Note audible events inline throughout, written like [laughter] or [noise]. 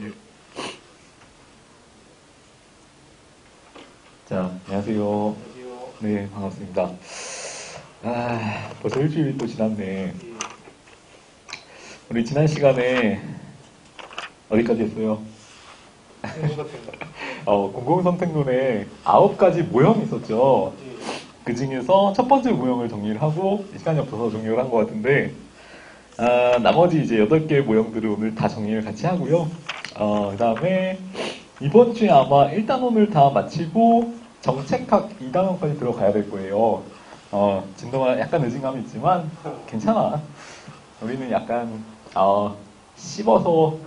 예. 자, 안녕하세요. 네, 반갑습니다. 아, 벌써 일주일이 또 지났네. 우리 지난 시간에 어디까지 했어요? [laughs] 어, 공공선택론에 아홉 가지 모형이 있었죠. 그 중에서 첫 번째 모형을 정리를 하고 시간이 없어서 정리를 한 것 같은데 아, 나머지 이제 여덟 개의 모형들을 오늘 다 정리를 같이 하고요. 어, 그 다음에 이번 주에 아마 1단원을 다 마치고 정책학 2단원까지 들어가야 될 거예요. 어, 진도가 약간 늦은 감이 있지만 괜찮아. 우리는 약간 어, 씹어서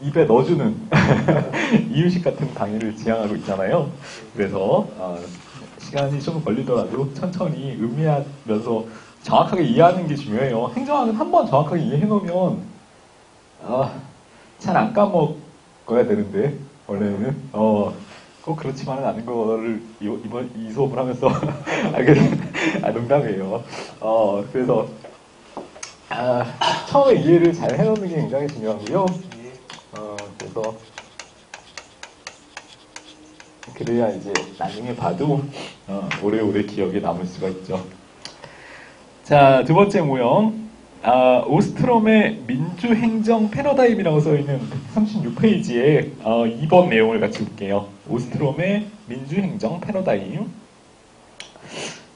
입에 넣어주는 [laughs] 이유식 같은 강의를 지향하고 있잖아요. 그래서 어, 시간이 좀 걸리더라도 천천히 음미하면서 정확하게 이해하는 게 중요해요. 행정학은 한 번 정확하게 이해해 놓으면 아, 잘 안 까먹어야 되는데 원래는 어, 꼭 그렇지만은 않은 거를 이, 이번 이 수업을 하면서 [laughs] 알게 된 아, 농담이에요. 어, 그래서 아, 처음에 이해를 잘 해놓는 게 굉장히 중요하고요. 어, 그래서 그래야 이제 나중에 봐도 어, 오래오래 기억에 남을 수가 있죠. 자, 두 번째 모형. 아, 오스트롬의 민주행정 패러다임이라고 써있는 36페이지에 어, 2번 내용을 같이 볼게요. 오스트롬의 민주행정 패러다임.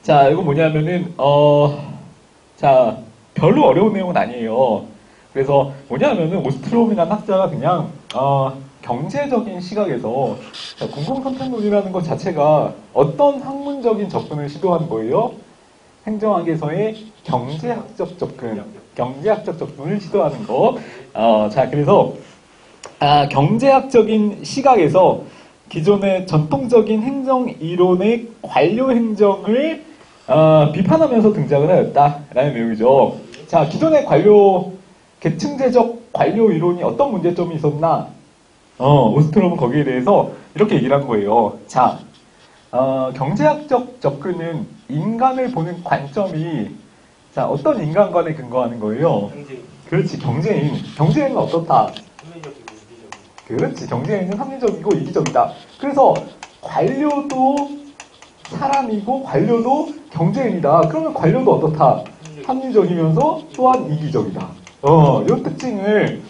자, 이거 뭐냐면은, 어, 자, 별로 어려운 내용은 아니에요. 그래서 뭐냐면은 오스트롬이라는 학자가 그냥, 어, 경제적인 시각에서 자, 공공 선택론이라는 것 자체가 어떤 학문적인 접근을 시도한 거예요? 행정학에서의 경제학적 접근, 경제학적 접근을 시도하는 거. 어, 자, 그래서 아, 경제학적인 시각에서 기존의 전통적인 행정 이론의 관료 행정을 어, 비판하면서 등장을 하였다라는 내용이죠. 자, 기존의 관료 계층제적 관료 이론이 어떤 문제점이 있었나? 어, 오스트롬은 거기에 대해서 이렇게 얘기를 한 거예요. 자, 어, 경제학적 접근은 인간을 보는 관점이 자 어떤 인간관에 근거하는 거예요? 경쟁, 그렇지 경제인. 경제인은 어떻다? 합리적이고 이기적이고 그렇지 경제인은 합리적이고 이기적이다. 그래서 관료도 사람이고 관료도 경제인이다. 그러면 관료도 어떻다? 합리적이면서 또한 이기적이다. 어, 이 특징을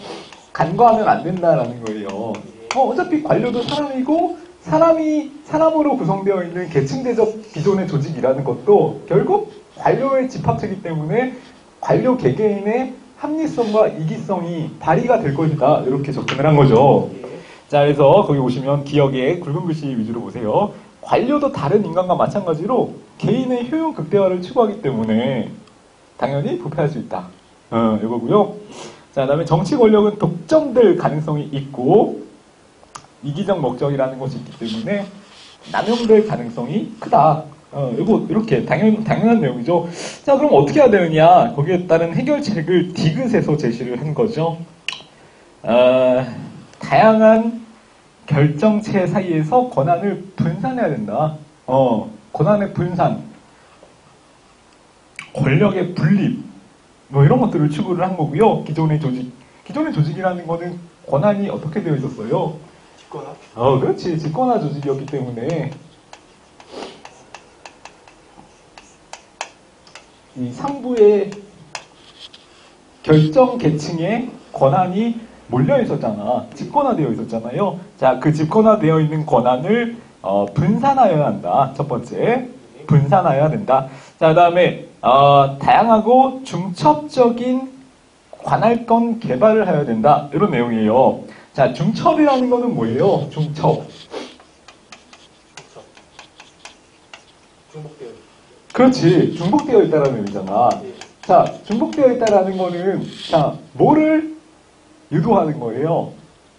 간과하면 안 된다라는 거예요. 어, 어차피 관료도 사람이고 사람이 사람으로 구성되어 있는 계층제적 기존의 조직이라는 것도 결국 관료의 집합체이기 때문에 관료 개개인의 합리성과 이기성이 발휘가 될 것이다. 이렇게 접근을 한 거죠. 예. 자, 그래서 거기 보시면 기억에 굵은 글씨 위주로 보세요. 관료도 다른 인간과 마찬가지로 개인의 효용 극대화를 추구하기 때문에 당연히 부패할 수 있다. 어, 이거고요. 자, 그다음에 정치 권력은 독점될 가능성이 있고 이기적 목적이라는 것이 있기 때문에 남용될 가능성이 크다. 어, 이거 이렇게 당연 당연한 내용이죠. 자, 그럼 어떻게 해야 되느냐? 거기에 따른 해결책을 디귿에서 제시를 한 거죠. 어, 다양한 결정체 사이에서 권한을 분산해야 된다. 어, 권한의 분산, 권력의 분립, 뭐 이런 것들을 추구를 한 거고요. 기존의 조직, 기존의 조직이라는 거는 권한이 어떻게 되어 있었어요? 집거나 어, 그렇지. 집권화 조직이었기 때문에 이 상부의 결정 계층의 권한이 몰려 있었잖아. 집권화되어 있었잖아요. 자, 그 집권화되어 있는 권한을 어, 분산하여야 한다. 첫 번째, 분산하여야 된다. 자, 그 다음에 어, 다양하고 중첩적인 관할권 개발을 해야 된다. 이런 내용이에요. 자, 중첩이라는 거는 뭐예요? 중첩. 독서 중복되어 있고 그렇지. 중복되어 있다라는 의미잖아. 예. 자, 중복되어 있다라는 거는, 자, 뭐를 유도하는 거예요?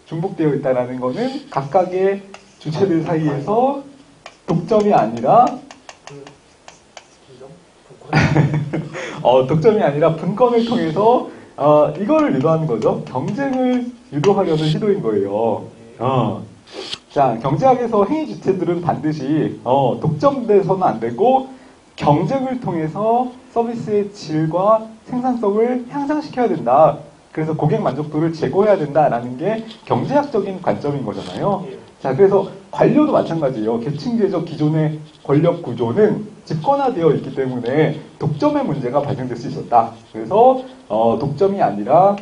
중복되어 있다라는 거는 각각의 주체들 사이에서 독점이 아니라, [laughs] 어, 독점이 아니라 분권을 통해서, 어, 이거를 유도하는 거죠. 경쟁을 유도하려는 시도인 거예요. 어. 자, 경제학에서 행위 주체들은 반드시, 어, 독점돼서는 안 되고, 경쟁을 통해서 서비스의 질과 생산성을 향상시켜야 된다. 그래서 고객 만족도를 제고해야 된다라는 게 경제학적인 관점인 거잖아요. 예. 자, 그래서 관료도 마찬가지예요. 계층제적 기존의 권력 구조는 집권화되어 있기 때문에 독점의 문제가 발생될 수 있었다. 그래서 어, 독점이 아니라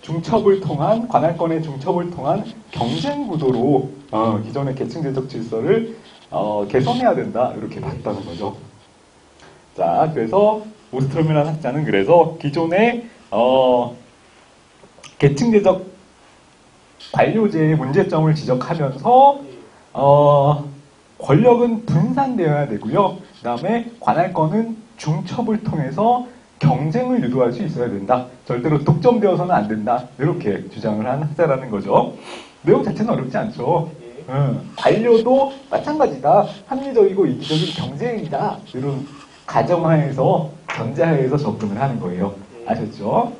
중첩을 통한 관할권의 중첩을 통한 경쟁 구도로 어, 기존의 계층제적 질서를 어, 개선해야 된다 이렇게 봤다는 거죠. 자, 그래서 오스트롬이라는 학자는 그래서 기존의 어, 계층제적 관료제의 문제점을 지적하면서 예. 어, 권력은 분산되어야 되고요. 그 다음에 관할권은 중첩을 통해서 경쟁을 유도할 수 있어야 된다. 절대로 독점되어서는 안 된다. 이렇게 주장을 한 학자라는 거죠. 내용 자체는 어렵지 않죠. 예. 음, 관료도 마찬가지다. 합리적이고 이기적인 경쟁이다. 이런 가정하에서 전제하에서 접근을 하는 거예요. 아셨죠?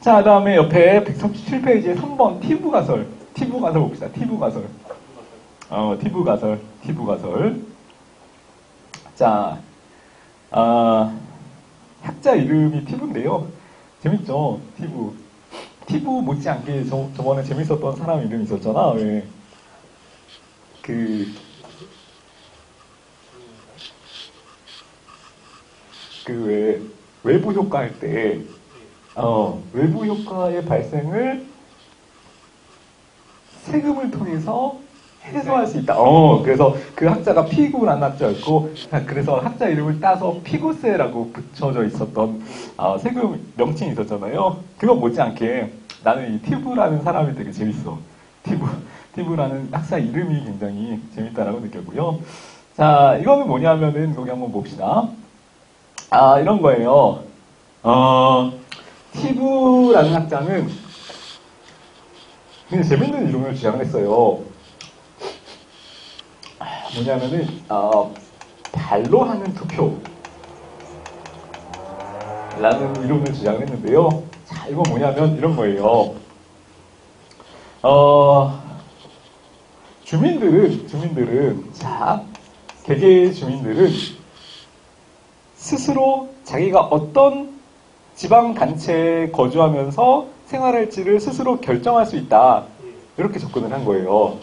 자, 그 다음에 옆에 137페이지에 3번 티브 가설. 티브 가설 봅시다. 티브 가설. 어, 티브 가설. 티브 가설. 자, 아, 학자 이름이 티브인데요. 재밌죠? 티브. 티브 못지않게 저, 저번에 재밌었던 사람 이름 있었잖아. 왜? 그, 그 왜, 외부 효과 할 때, 어, 외부 효과의 발생을 세금을 통해서 해소할 수 있다. 어, 그래서 그 학자가 피구라는 학자였고, 자, 그래서 학자 이름을 따서 피구세라고 붙여져 있었던 아, 세금 명칭이 있었잖아요. 그거 못지않게 나는 이 티브라는 사람이 되게 재밌어. 티브, 티브라는 학사 이름이 굉장히 재밌다라고 느꼈고요. 자, 이거는 뭐냐면은, 여기 한번 봅시다. 아, 이런 거예요. 어, 티브라는 학자는 굉장히 재밌는 이론을 주장했어요. 아, 뭐냐면은, 어, 발로 하는 투표. 라는 이론을 주장했는데요. 자, 이거 뭐냐면 이런 거예요. 어, 주민들은, 주민들은, 자, 개개의 주민들은 스스로 자기가 어떤 지방 단체에 거주하면서 생활할지를 스스로 결정할 수 있다. 예. 이렇게 접근을 한 거예요.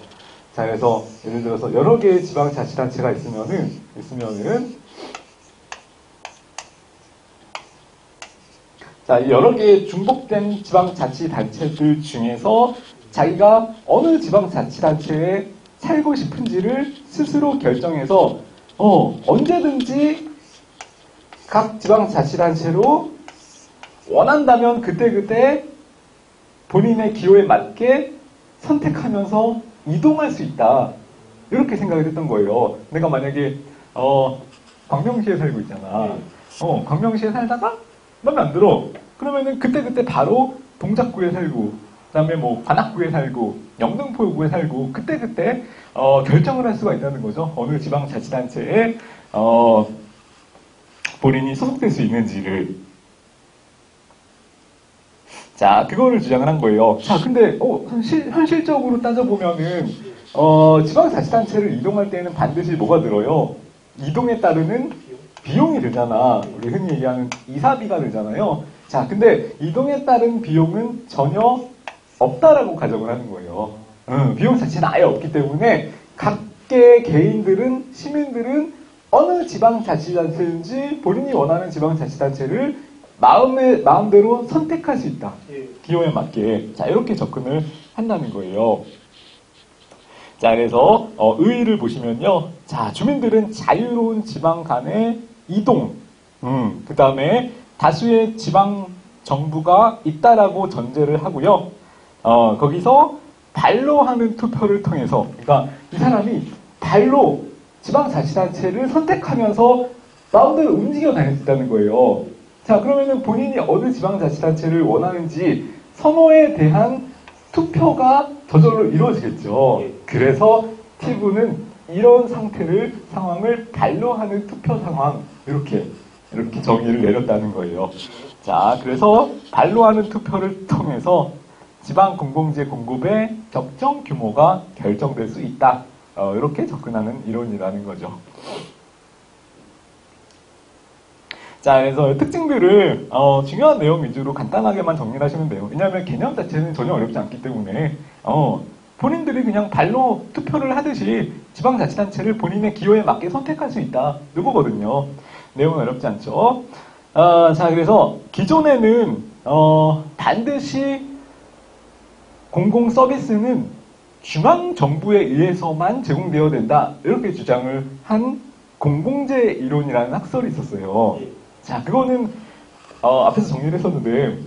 자, 그래서 예를 들어서 여러 개의 지방 자치단체가 있으면은, 있으면은, 자, 이 여러 개의 중복된 지방자치단체들 중에서 자기가 어느 지방자치단체에 살고 싶은지를 스스로 결정해서, 어, 언제든지 각 지방자치단체로 원한다면 그때그때 본인의 기호에 맞게 선택하면서 이동할 수 있다. 이렇게 생각을 했던 거예요. 내가 만약에, 어, 광명시에 살고 있잖아. 어, 광명시에 살다가 마음에 안 들어. 그러면은 그때그때 바로 동작구에 살고, 그 다음에 뭐 관악구에 살고, 영등포구에 살고, 그때그때, 어, 결정을 할 수가 있다는 거죠. 어느 지방자치단체에, 어, 본인이 소속될 수 있는지를. 자, 그거를 주장을 한 거예요. 자, 근데, 어, 현실, 현실적으로 따져보면은, 어, 지방자치단체를 이동할 때는 반드시 뭐가 들어요? 이동에 따르는 비용. 비용이 들잖아. 우리 흔히 얘기하는 이사비가 들잖아요. 자, 근데 이동에 따른 비용은 전혀 없다라고 가정을 하는 거예요. 응, 비용 자체는 아예 없기 때문에 각계 개인들은, 시민들은 어느 지방자치단체인지 본인이 원하는 지방자치단체를 마음에, 마음대로 선택할 수 있다. 예. 기호에 맞게. 자, 이렇게 접근을 한다는 거예요. 자, 그래서, 어, 의의를 보시면요. 자, 주민들은 자유로운 지방 간의 이동, 음, 그 다음에 다수의 지방 정부가 있다라고 전제를 하고요. 어, 거기서 발로 하는 투표를 통해서, 그러니까 이 사람이 발로 지방자치단체를 선택하면서 마음대로 움직여 있다는 거예요. 자, 그러면은 본인이 어느 지방자치단체를 원하는지 선호에 대한 투표가 저절로 이루어지겠죠. 예. 그래서 티브는 이런 상태를, 상황을 발로 하는 투표 상황, 이렇게, 이렇게 정의를 내렸다는 거예요. 자, 그래서 발로 하는 투표를 통해서 지방 공공재 공급의 적정 규모가 결정될 수 있다. 어, 이렇게 접근하는 이론이라는 거죠. 자, 그래서 특징들을 어, 중요한 내용 위주로 간단하게만 정리를 하시면 돼요. 왜냐하면 개념 자체는 전혀 어렵지 않기 때문에 어, 본인들이 그냥 발로 투표를 하듯이 지방자치단체를 본인의 기호에 맞게 선택할 수 있다. 이거거든요. 내용은 어렵지 않죠. 어, 자, 그래서 기존에는 어, 반드시 공공 서비스는 중앙 정부에 의해서만 제공되어야 된다. 이렇게 주장을 한 공공재 이론이라는 학설이 있었어요. 예. 자, 그거는 어, 앞에서 정리를 했었는데.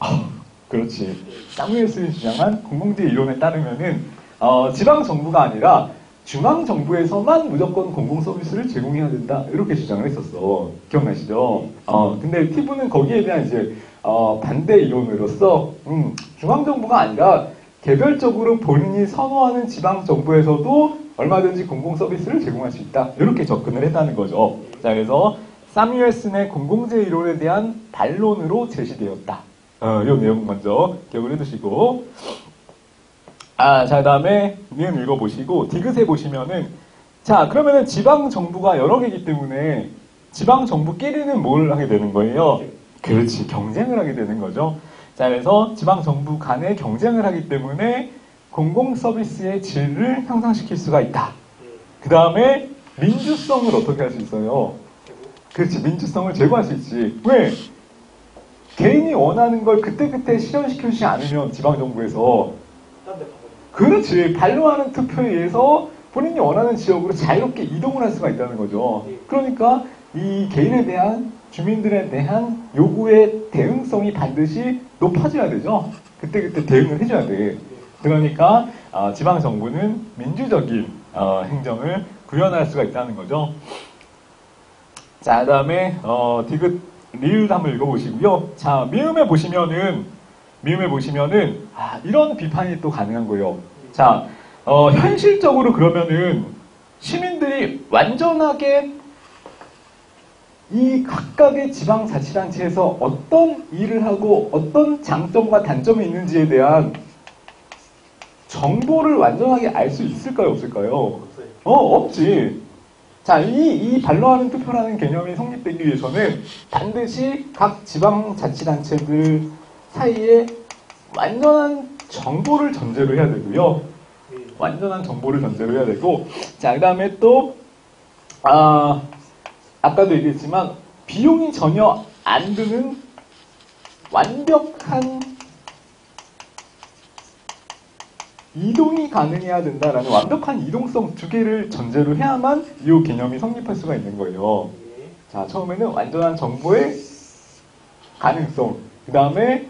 아, 그렇지. 사무엘슨이 주장한 공공재 이론에 따르면은 어, 지방 정부가 아니라 중앙 정부에서만 무조건 공공 서비스를 제공해야 된다 이렇게 주장을 했었어. 기억나시죠? 어, 근데 티브는 거기에 대한 이제 어, 반대 이론으로서 음, 중앙 정부가 아니라 개별적으로 본인이 선호하는 지방 정부에서도 얼마든지 공공 서비스를 제공할 수 있다 이렇게 접근을 했다는 거죠. 자, 그래서 사뮤엘슨의 공공재 이론에 대한 반론으로 제시되었다. 어, 이 내용 먼저 기억을 해두시고. 아, 자, 그 다음에 니은 읽어보시고, 디귿에 보시면은, 자, 그러면은 지방 정부가 여러 개이기 때문에 지방 정부끼리는 뭘 하게 되는 거예요? 그렇지, 경쟁을 하게 되는 거죠. 자, 그래서 지방 정부 간에 경쟁을 하기 때문에 공공 서비스의 질을 향상시킬 수가 있다. 예. 그 다음에 민주성을 어떻게 할 수 있어요? 그렇지, 민주성을 제고할 수 있지. 왜? 개인이 원하는 걸 그때그때 실현시키지 않으면 지방정부에서. 그렇지, 반로하는 투표에 의해서 본인이 원하는 지역으로 자유롭게 이동을 할 수가 있다는 거죠. 그러니까 이 개인에 대한 주민들에 대한 요구의 대응성이 반드시 높아져야 되죠. 그때그때 대응을 해줘야 돼. 예. 그러니까 어, 지방 정부는 민주적인 어, 행정을 구현할 수가 있다는 거죠. 자, 그다음에 어, 디귿 리을 한번 읽어보시고요. 자, 미음에 보시면은 미음에 보시면은 아, 이런 비판이 또 가능한 거예요. 자, 어, 현실적으로 그러면은 시민들이 완전하게 이 각각의 지방자치단체에서 어떤 일을 하고 어떤 장점과 단점이 있는지에 대한 정보를 완전하게 알 수 있을까요, 없을까요? 어, 없지. 자, 이, 이 반로하는 투표라는 개념이 성립되기 위해서는 반드시 각 지방자치단체들 사이에 완전한 정보를 전제로 해야 되고요. 예. 완전한 정보를 전제로 해야 되고, 자, 그 다음에 또, 아, 아까도 얘기했지만, 비용이 전혀 안 드는 완벽한 이동이 가능해야 된다라는 완벽한 이동성 두 개를 전제로 해야만 이 개념이 성립할 수가 있는 거예요. 예. 자, 처음에는 완전한 정보의 가능성, 그 다음에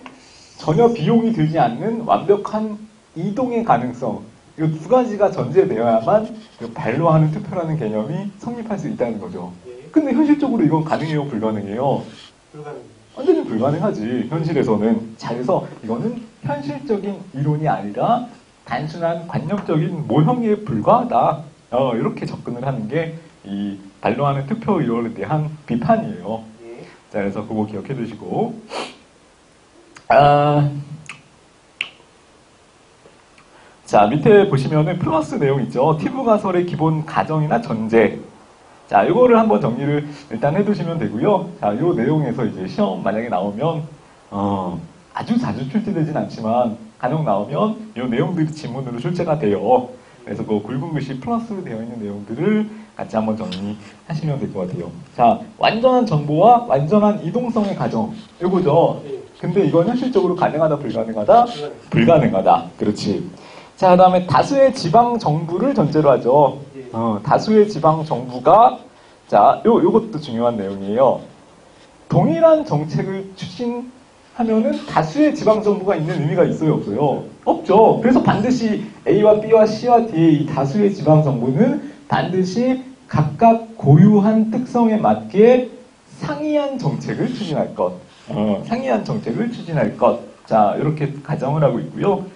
전혀 비용이 들지 않는 완벽한 이동의 가능성, 이 두 가지가 전제되어야만 이 발로 하는 투표라는 개념이 성립할 수 있다는 거죠. 예. 근데 현실적으로 이건 가능해요, 불가능해요? 불가능. 완전히 불가능하지, 현실에서는. 자, 그래서 이거는 현실적인 이론이 아니라 단순한 관념적인 모형에 불과하다. 어, 이렇게 접근을 하는 게이 반로하는 투표 이론에 대한 비판이에요. 예. 자, 그래서 그거 기억해 두시고. 아, 자, 밑에 보시면은 플러스 내용 있죠. 티브 가설의 기본 가정이나 전제. 자, 이거를 한번 정리를 일단 해 두시면 되고요. 자, 이 내용에서 이제 시험 만약에 나오면, 어, 아주 자주 출제되진 않지만, 간혹 나오면 이 내용들이 지문으로 출제가 돼요. 그래서 그 굵은 글씨 플러스 되어 있는 내용들을 같이 한번 정리하시면 될 것 같아요. 자, 완전한 정보와 완전한 이동성의 가정. 이거죠. 예. 근데 이건 현실적으로 가능하다, 불가능하다? 불가능. 불가능하다. 그렇지. 자, 그 다음에 다수의 지방 정부를 전제로 하죠. 예. 어, 다수의 지방 정부가, 자, 요, 요것도 중요한 내용이에요. 동일한 정책을 추진하면은 다수의 지방 정부가 있는 의미가 있어요, 없어요? 없죠. 그래서 반드시 A와 B와 C와 D의 이 다수의 지방 정부는 반드시 각각 고유한 특성에 맞게 상이한 정책을 추진할 것. 어, 상이한 정책을 추진할 것. 자, 이렇게 가정을 하고 있고요.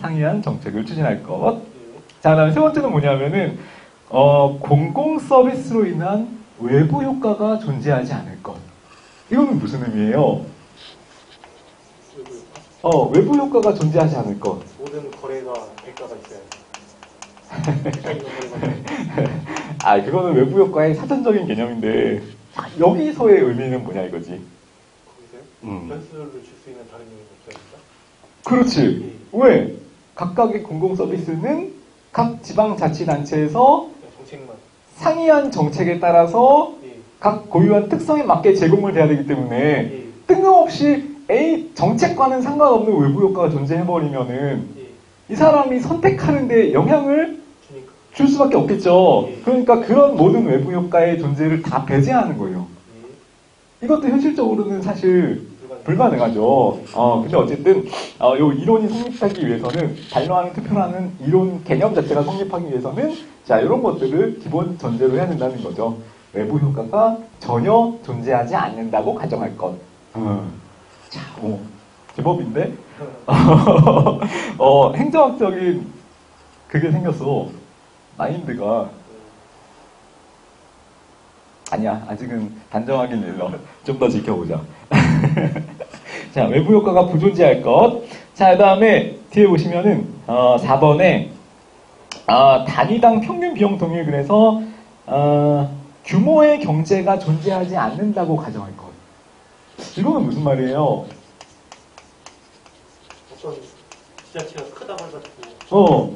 상이한 정책을 추진할 것. 예. 자, 그다음에 세 번째는 뭐냐면은 어, 공공 서비스로 인한 외부 효과가 존재하지 않을 것. 이거는 무슨 의미예요? 어, 외부 효과가 존재하지 않을 것. 모든 거래가 대가가 있어야. [laughs] 아, 그거는 외부 효과의 사전적인 개념인데 자, 여기서의 의미는 뭐냐 이거지. 음. 변수를 줄 수 있는 다른 요인이 없습니까? 그렇지. 왜? 각각의 공공 서비스는 각 지방자치단체에서 그냥 정책만. 상이한 정책에 따라서 예. 각 고유한 특성에 맞게 제공을 돼야 되기 때문에 예. 뜬금없이 A 정책과는 상관없는 외부 효과가 존재해버리면은 예. 이 사람이 선택하는데 영향을 주니까. 줄 수밖에 없겠죠. 예. 그러니까 그런 모든 외부 효과의 존재를 다 배제하는 거예요. 예. 이것도 현실적으로는 사실 불가능. 불가능하죠. 어, 근데 어쨌든, 어, 요 이론이 성립하기 위해서는, 반론하는 투표라는 이론 개념 자체가 성립하기 위해서는, 자, 이런 것들을 기본 전제로 해야 된다는 거죠. 외부 효과가 전혀 존재하지 않는다고 가정할 것. 음. 자, 뭐, 제법인데? [laughs] 어, 행정학적인 그게 생겼어. 마인드가. 아니야, 아직은 단정하긴 일러. 좀 더 지켜보자. 자, 외부 효과가 부존재할 것. 자, 그 다음에 뒤에 보시면은, 어, 4번에, 어, 단위당 평균 비용 동일 그래서, 어, 규모의 경제가 존재하지 않는다고 가정할 것. 이거는 무슨 말이에요? 어떤 지자체가 크다고 해가지고 어,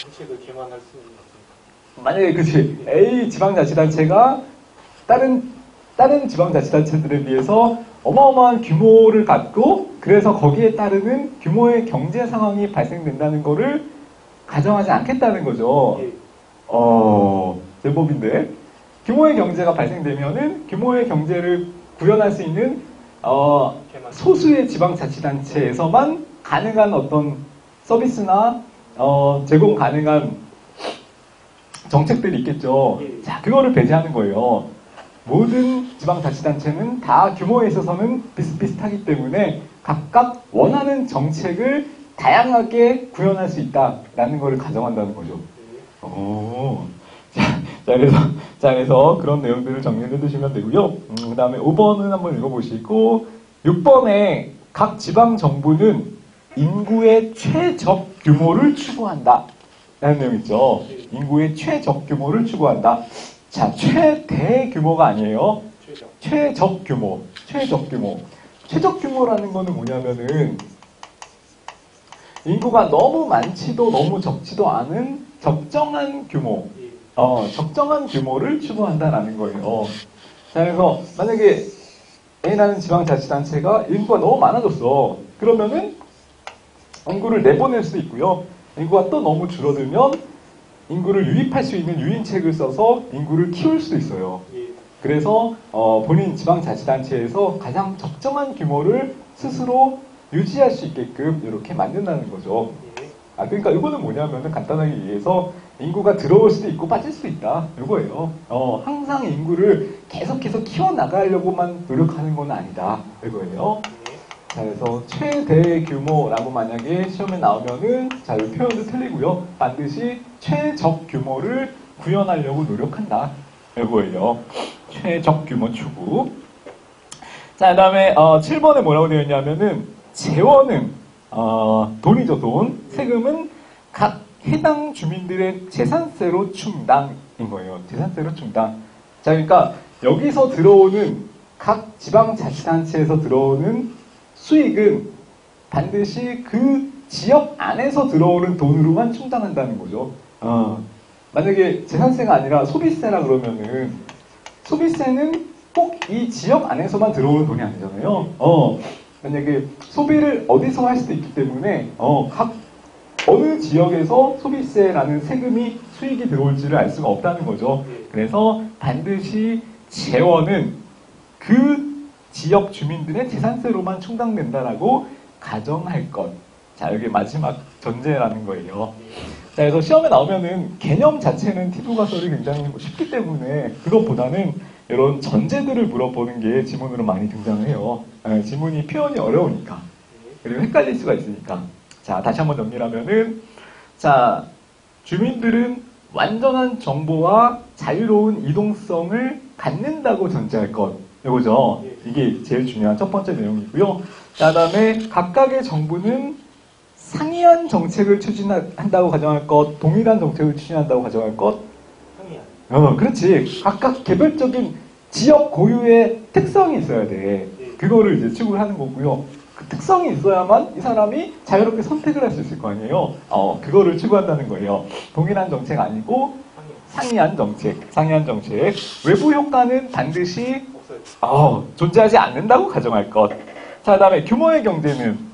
정책을 개만할 수는 없습니까? 만약에 그치 A 지방자치단체가 다른 다른 지방자치단체들에 비해서 어마어마한 규모를 갖고 그래서 거기에 따르는 규모의 경제 상황이 발생된다는 거를 가정하지 않겠다는 거죠. 예. 어 제법인데 규모의 경제가 발생되면은 규모의 경제를 구현할 수 있는 어. 소수의 지방자치단체에서만 가능한 어떤 서비스나 어, 제공 가능한 정책들이 있겠죠. 예. 자, 그거를 배제하는 거예요. 모든 지방자치단체는 다 규모에 있어서는 비슷비슷하기 때문에 각각 원하는 정책을 다양하게 구현할 수 있다라는 것을 가정한다는 거죠. 예. 오. 자, 자, 그래서, 자, 그래서 그런 내용들을 정리를 해두시면 되고요. 음, 그 다음에 5번은 한번 읽어보시고, 6번에 각 지방 정부는 인구의 최적 규모를 추구한다. 라는 내용 있죠. 인구의 최적 규모를 추구한다. 자, 최대 규모가 아니에요. 최저. 최적 규모, 최적 규모. 최적 규모라는 거는 뭐냐면은 인구가 너무 많지도 너무 적지도 않은 적정한 규모, 예. 어, 적정한 규모를 추구한다라는 거예요. 자, 그래서 만약에 A라는 지방자치단체가 인구가 너무 많아졌어. 그러면은 인구를 내보낼 수도 있고요. 인구가 또 너무 줄어들면 인구를 유입할 수 있는 유인책을 써서 인구를 키울 수도 있어요. 예. 그래서 어, 본인 지방자치단체에서 가장 적정한 규모를 스스로 유지할 수 있게끔 이렇게 만든다는 거죠. 예. 아 그러니까 이거는 뭐냐면은 간단하게 얘기해서 인구가 들어올 수도 있고 빠질 수도 있다. 이거예요. 어, 항상 인구를 계속해서 키워 나가려고만 노력하는 건 아니다. 이거예요. 예. 자, 그래서 최대 규모라고 만약에 시험에 나오면은 자, 이 표현도 틀리고요. 반드시 최적 규모를 구현하려고 노력한다. 이거예요. 최적 규모 추구. 자, 그 다음에 7번에 뭐라고 되어 있냐면은 재원은 어, 돈이죠, 돈. 세금은 각 해당 주민들의 재산세로 충당인 거예요. 재산세로 충당. 자, 그러니까 여기서 들어오는 각 지방 자치단체에서 들어오는 수익은 반드시 그 지역 안에서 들어오는 돈으로만 충당한다는 거죠. 어, 만약에 재산세가 아니라 소비세라 그러면은 소비세는 꼭 이 지역 안에서만 들어오는 돈이 아니잖아요. 어, 만약에 소비를 어디서 할 수도 있기 때문에 어, 각 어느 지역에서 소비세라는 세금이 수익이 들어올지를 알 수가 없다는 거죠. 그래서 반드시 재원은 그 지역 주민들의 재산세로만 충당된다라고 가정할 것. 자, 여기 마지막 전제라는 거예요. 자, 그래서 시험에 나오면은 개념 자체는 티브 가설이 굉장히 쉽기 때문에 그것보다는 이런 전제들을 물어보는 게 지문으로 많이 등장을 해요. 예, 지문이 표현이 어려우니까. 그리고 헷갈릴 수가 있으니까. 자, 다시 한번 정리하면은, 자, 주민들은 완전한 정보와 자유로운 이동성을 갖는다고 전제할 것. 이거죠. 이게 제일 중요한 첫 번째 내용이고요. 자, 다음에 각각의 정부는 상이한 정책을 추진한다고 가정할 것, 동일한 정책을 추진한다고 가정할 것. 형이야. 어, 그렇지. 각각 개별적인 지역 고유의 특성이 있어야 돼. 예. 그거를 이제 추구를 하는 거고요. 그 특성이 있어야만 이 사람이 자유롭게 선택을 할 수 있을 거 아니에요. 어, 그거를 추구한다는 거예요. 동일한 정책 아니고 상이 상이한 정책, 상이한 정책. 외부 효과는 반드시. 어, 존재하지 않는다고 가정할 것. 자, 그다음에 규모의 경제는.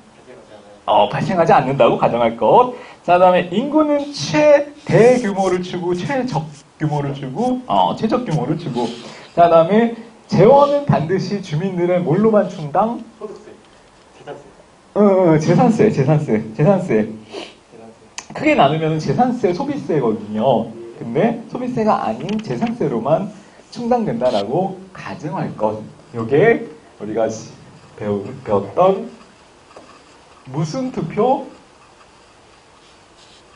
어, 발생하지 않는다고 가정할 것. 자, 그다음에 인구는 최대 규모를 추구, 최적 규모를 추구, 어, 최적 규모를 추구. 자, 그다음에 재원은 반드시 주민들은 뭘로만 충당? 소득세, 재산세, 어, 어, 재산세, 재산세, 재산세. 크게 나누면 재산세, 소비세거든요. 근데 소비세가 아닌 재산세로만 충당된다라고 가정할 것. 요게 우리가 시- 배우, 배웠던 무슨 투표?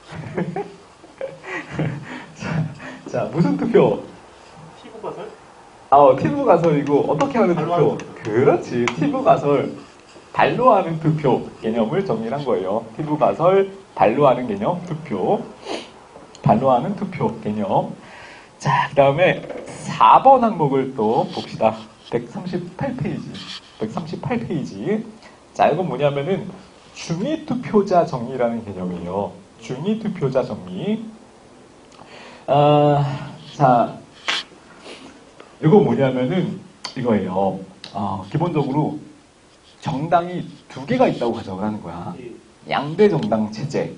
[laughs] 자, 자, 무슨 투표? 피부 가설, 아, 피부 가설이고 어떻게 하는 투표? 하는 투표. 그렇지, 피부 가설. 발로 하는 투표 개념을 정리한 거예요. 피부 가설, 발로 하는 개념, 투표. 발로 하는 투표 개념. 자, 그 다음에 4번 항목을 또 봅시다. 138페이지. 138페이지. 자, 이건 뭐냐면은 중위투표자 정리라는 개념이에요. 중위투표자 정리. 아, 자, 이거 뭐냐면은 이거예요. 어, 기본적으로 정당이 두 개가 있다고 가정을 하는 거야. 예. 양대 정당 체제.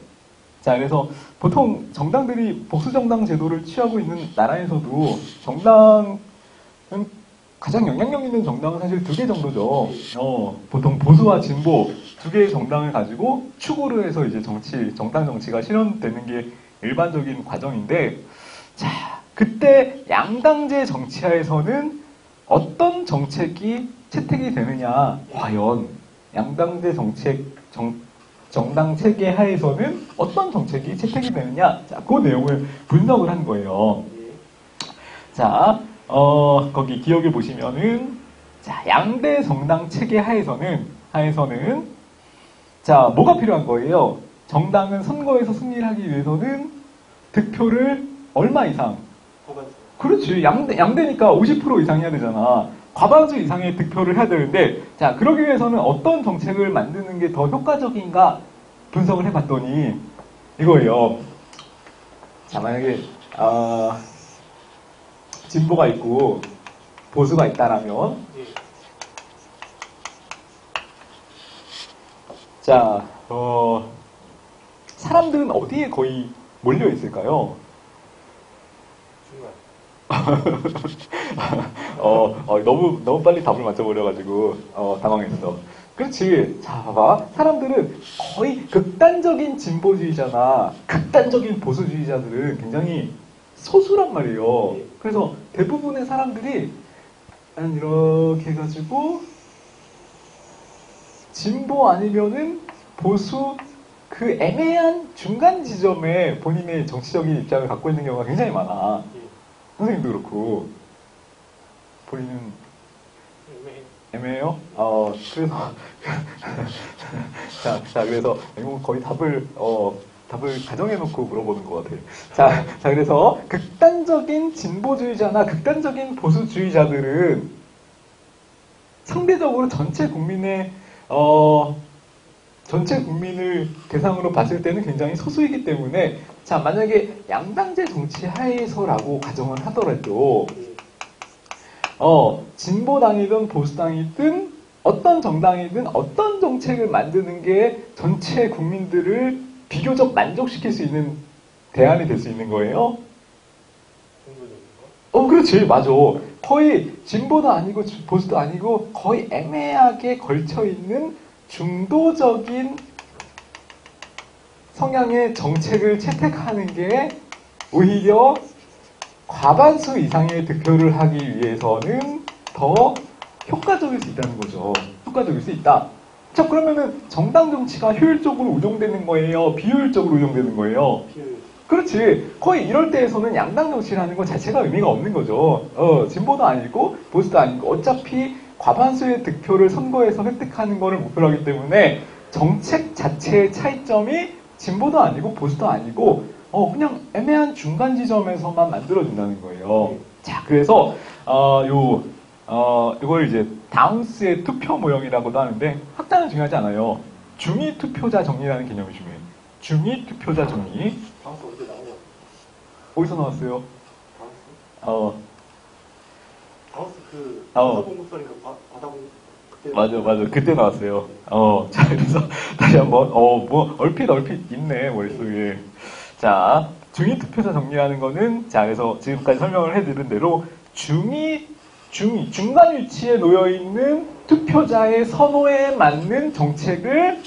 자, 그래서 보통 정당들이 보수 정당 제도를 취하고 있는 나라에서도 정당은 가장 영향력 있는 정당은 사실 두 개 정도죠. 어, 보통 보수와 진보 두 개의 정당을 가지고 추구를 해서 이제 정치, 정당 정치가 실현되는 게 일반적인 과정인데, 자, 그때 양당제 정치하에서는 어떤 정책이 채택이 되느냐, 과연 양당제 정책, 정, 정당 체계 하에서는 어떤 정책이 채택이 되느냐, 자, 그 내용을 분석을 한 거예요. 예. 자, 어, 거기 기억해 보시면은, 자, 양대 정당 체계 하에서는, 하에서는, 자, 뭐가 필요한 거예요? 정당은 선거에서 승리를 하기 위해서는 득표를 얼마 이상? 과반수. 그렇지. 양대, 양대니까 50% 이상 해야 되잖아. 과반수 이상의 득표를 해야 되는데, 자, 그러기 위해서는 어떤 정책을 만드는 게 더 효과적인가 분석을 해봤더니, 이거예요. 자, 만약에, 아, 진보가 있고, 보수가 있다라면, 예. 자, 어, 사람들은 어디에 거의 몰려 있을까요? [laughs] 어, 어, 너무, 너무 빨리 답을 맞춰버려가지고, 어, 당황했어. 그렇지. 자, 봐봐. 사람들은 거의 극단적인 진보주의자나 극단적인 보수주의자들은 굉장히 소수란 말이에요. 예. 그래서 대부분의 사람들이 한 이렇게 해가지고, 진보 아니면은 보수 그 애매한 중간 지점에 본인의 정치적인 입장을 갖고 있는 경우가 굉장히 많아. 예. 선생님도 그렇고 본인은 애매해. 애매해요? 어 그래서 [laughs] 자, 자 그래서 거의 답을 어 답을 가정해놓고 물어보는 것 같아요. 자, 자 그래서 극단적인 진보주의자나 극단적인 보수주의자들은 상대적으로 전체 국민의 어 전체 국민을 대상으로 봤을 때는 굉장히 소수이기 때문에 자 만약에 양당제 정치 하에서라고 가정을 하더라도 예. 어, 진보당이든 보수당이든 어떤 정당이든 어떤 정책을 만드는 게 전체 국민들을 비교적 만족시킬 수 있는 대안이 될 수 있는 거예요. 어, 그렇지, 맞아. 거의 진보도 아니고 주- 보수도 아니고 거의 애매하게 걸쳐 있는 중도적인 성향의 정책을 채택하는 게 오히려 과반수 이상의 득표를 하기 위해서는 더 효과적일 수 있다는 거죠. 효과적일 수 있다. 자, 그러면은 정당 정치가 효율적으로 운영되는 거예요? 비효율적으로 운영되는 거예요? 비율. 그렇지. 거의 이럴 때에서는 양당 정치라는 것 자체가 의미가 없는 거죠. 어, 진보도 아니고 보수도 아니고 어차피 과반수의 득표를 선거에서 획득하는 거를 목표로 하기 때문에 정책 자체의 차이점이 진보도 아니고 보수도 아니고 어, 그냥 애매한 중간 지점에서만 만들어진다는 거예요. 자, 그래서 어, 요, 어, 이걸 이제 다운스의 투표 모형이라고도 하는데 학자는 중요하지 않아요. 중위 투표자 정리라는 개념이 중요해요. 중위 투표자 정리. 방수 언제 나오냐? 어디서 나왔어요? 방수? 어, 방수 그 어. 바다 공급선인가 바- 바다 공급 맞아, 맞아. 그때 나왔어요. 어, [laughs] 자, 그래서 다시 한 번, 어, 뭐, 얼핏, 얼핏 있네, 머릿속에. 자, 중위 투표자 정리하는 거는, 자, 그래서 지금까지 설명을 해드린 대로, 중위, 중위, 중간 위치에 놓여 있는 투표자의 선호에 맞는 정책을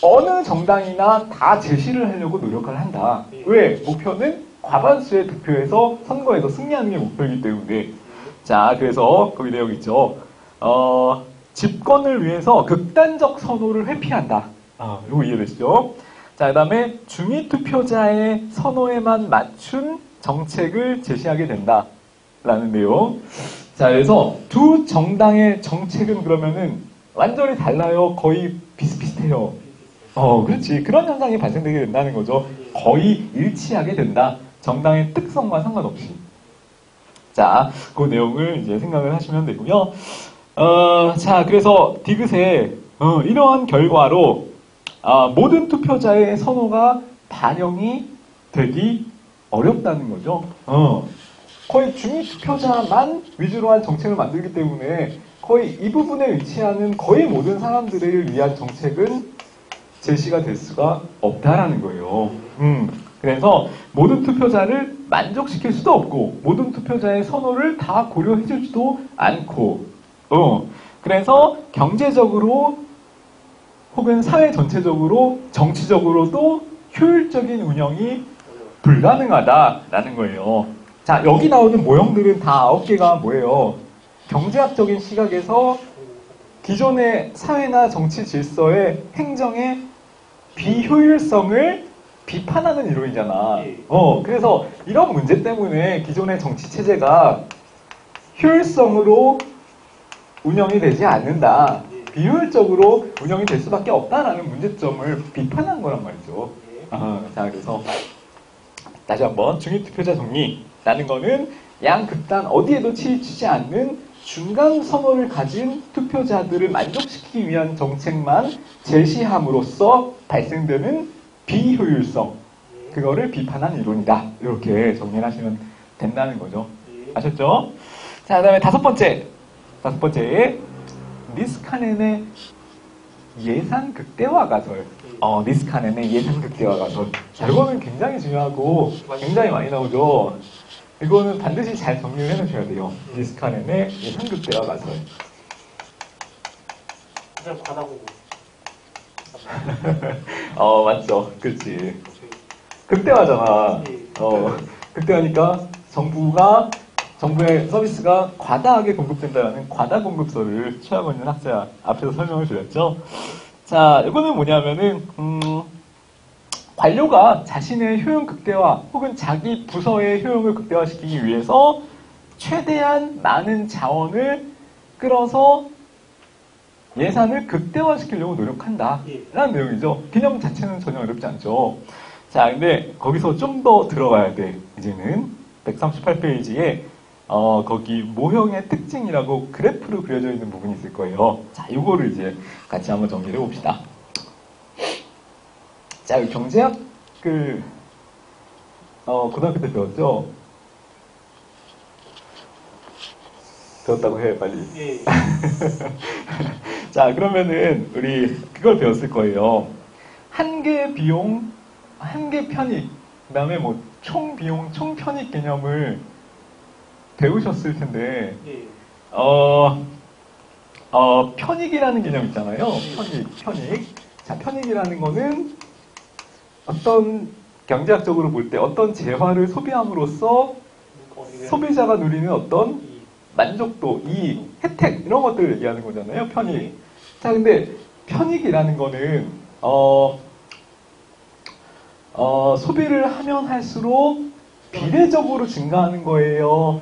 어느 정당이나 다 제시를 하려고 노력을 한다. 왜? 목표는 과반수의 득표에서 선거에서 승리하는 게 목표이기 때문에. 자, 그래서 거기 내용 있죠. 어, 집권을 위해서 극단적 선호를 회피한다. 아, 이거 이해되시죠? 자, 그 다음에 중위 투표자의 선호에만 맞춘 정책을 제시하게 된다. 라는 내용. 자, 그래서 두 정당의 정책은 그러면은 완전히 달라요. 거의 비슷비슷해요. 어, 그렇지. 그런 현상이 발생되게 된다는 거죠. 거의 일치하게 된다. 정당의 특성과 상관없이. 자, 그 내용을 이제 생각을 하시면 되고요. 어, 자, 그래서 디귿에 어, 이러한 결과로 아, 모든 투표자의 선호가 반영이 되기 어렵다는 거죠. 어, 거의 중위 투표자만 위주로 한 정책을 만들기 때문에 거의 이 부분에 위치하는 거의 모든 사람들을 위한 정책은 제시가 될 수가 없다라는 거예요. 음, 그래서 모든 투표자를 만족시킬 수도 없고 모든 투표자의 선호를 다 고려해주지도 않고, 어, 그래서 경제적으로 혹은 사회 전체적으로 정치적으로도 효율적인 운영이 불가능하다라는 거예요. 자, 여기 나오는 모형들은 다 아홉 개가 뭐예요? 경제학적인 시각에서 기존의 사회나 정치 질서의 행정의 비효율성을 비판하는 이론이잖아. 예. 어, 그래서 이런 문제 때문에 기존의 정치 체제가 효율성으로 운영이 되지 않는다. 예. 비효율적으로 운영이 될 수밖에 없다라는 문제점을 비판한 거란 말이죠. 예. 아, 자, 그래서 다시 한번 중립투표자 정리 라는 거는 양극단 어디에도 치우치지 않는 중간 선호를 가진 투표자들을 만족시키기 위한 정책만 제시함으로써 발생되는 비효율성. 예. 그거를 비판한 이론이다. 이렇게 정리를 하시면 된다는 거죠. 예. 아셨죠? 자 그다음에 다섯 번째. 다섯 번째. 니스카넨의 예산 극대화 가설. 어, 니스카넨의 예산 극대화 가설. 자. 이거는 굉장히 중요하고 굉장히 많이 나오죠 이거는 반드시 잘 정리를 해놓으셔야 돼요. 니스카넨의 예산 극대화 가설 그냥 바다 공급 [laughs] 어 맞죠. 그렇지. 극대화잖아. 어, 극대화니까 정부가 정부의 서비스가 과다하게 공급된다는 과다 공급설을 취하고 있는 학자 앞에서 설명을 드렸죠. 자, 이거는 뭐냐면은 음, 관료가 자신의 효용 극대화 혹은 자기 부서의 효용을 극대화시키기 위해서 최대한 많은 자원을 끌어서 예산을 극대화시키려고 노력한다. 라는 내용이죠. 개념 자체는 전혀 어렵지 않죠. 자, 근데 거기서 좀 더 들어가야 돼. 이제는 138페이지에 어, 거기 모형의 특징이라고 그래프로 그려져 있는 부분이 있을 거예요. 자, 요거를 이제 같이 한번 정리를 해봅시다. 자, 이 경제학 그 어, 고등학교 때 배웠죠? 배웠다고 해, 빨리. 예. [laughs] 자, 그러면은 우리 그걸 배웠을 거예요. 한 개 비용, 한 개 편익, 그 다음에 뭐 총 비용, 총 편익 개념을 배우셨을 텐데, 예. 어, 어, 편익이라는 개념 있잖아요. 편익, 편익. 자, 편익이라는 거는 어떤 경제학적으로 볼 때 어떤 재화를 소비함으로써 소비자가 누리는 어떤 이 만족도, 이익, 혜택 이런 것들을 얘기하는 거잖아요. 편익. 자, 근데 편익이라는 거는 어, 어, 소비를 하면 할수록 비례적으로 증가하는 거예요.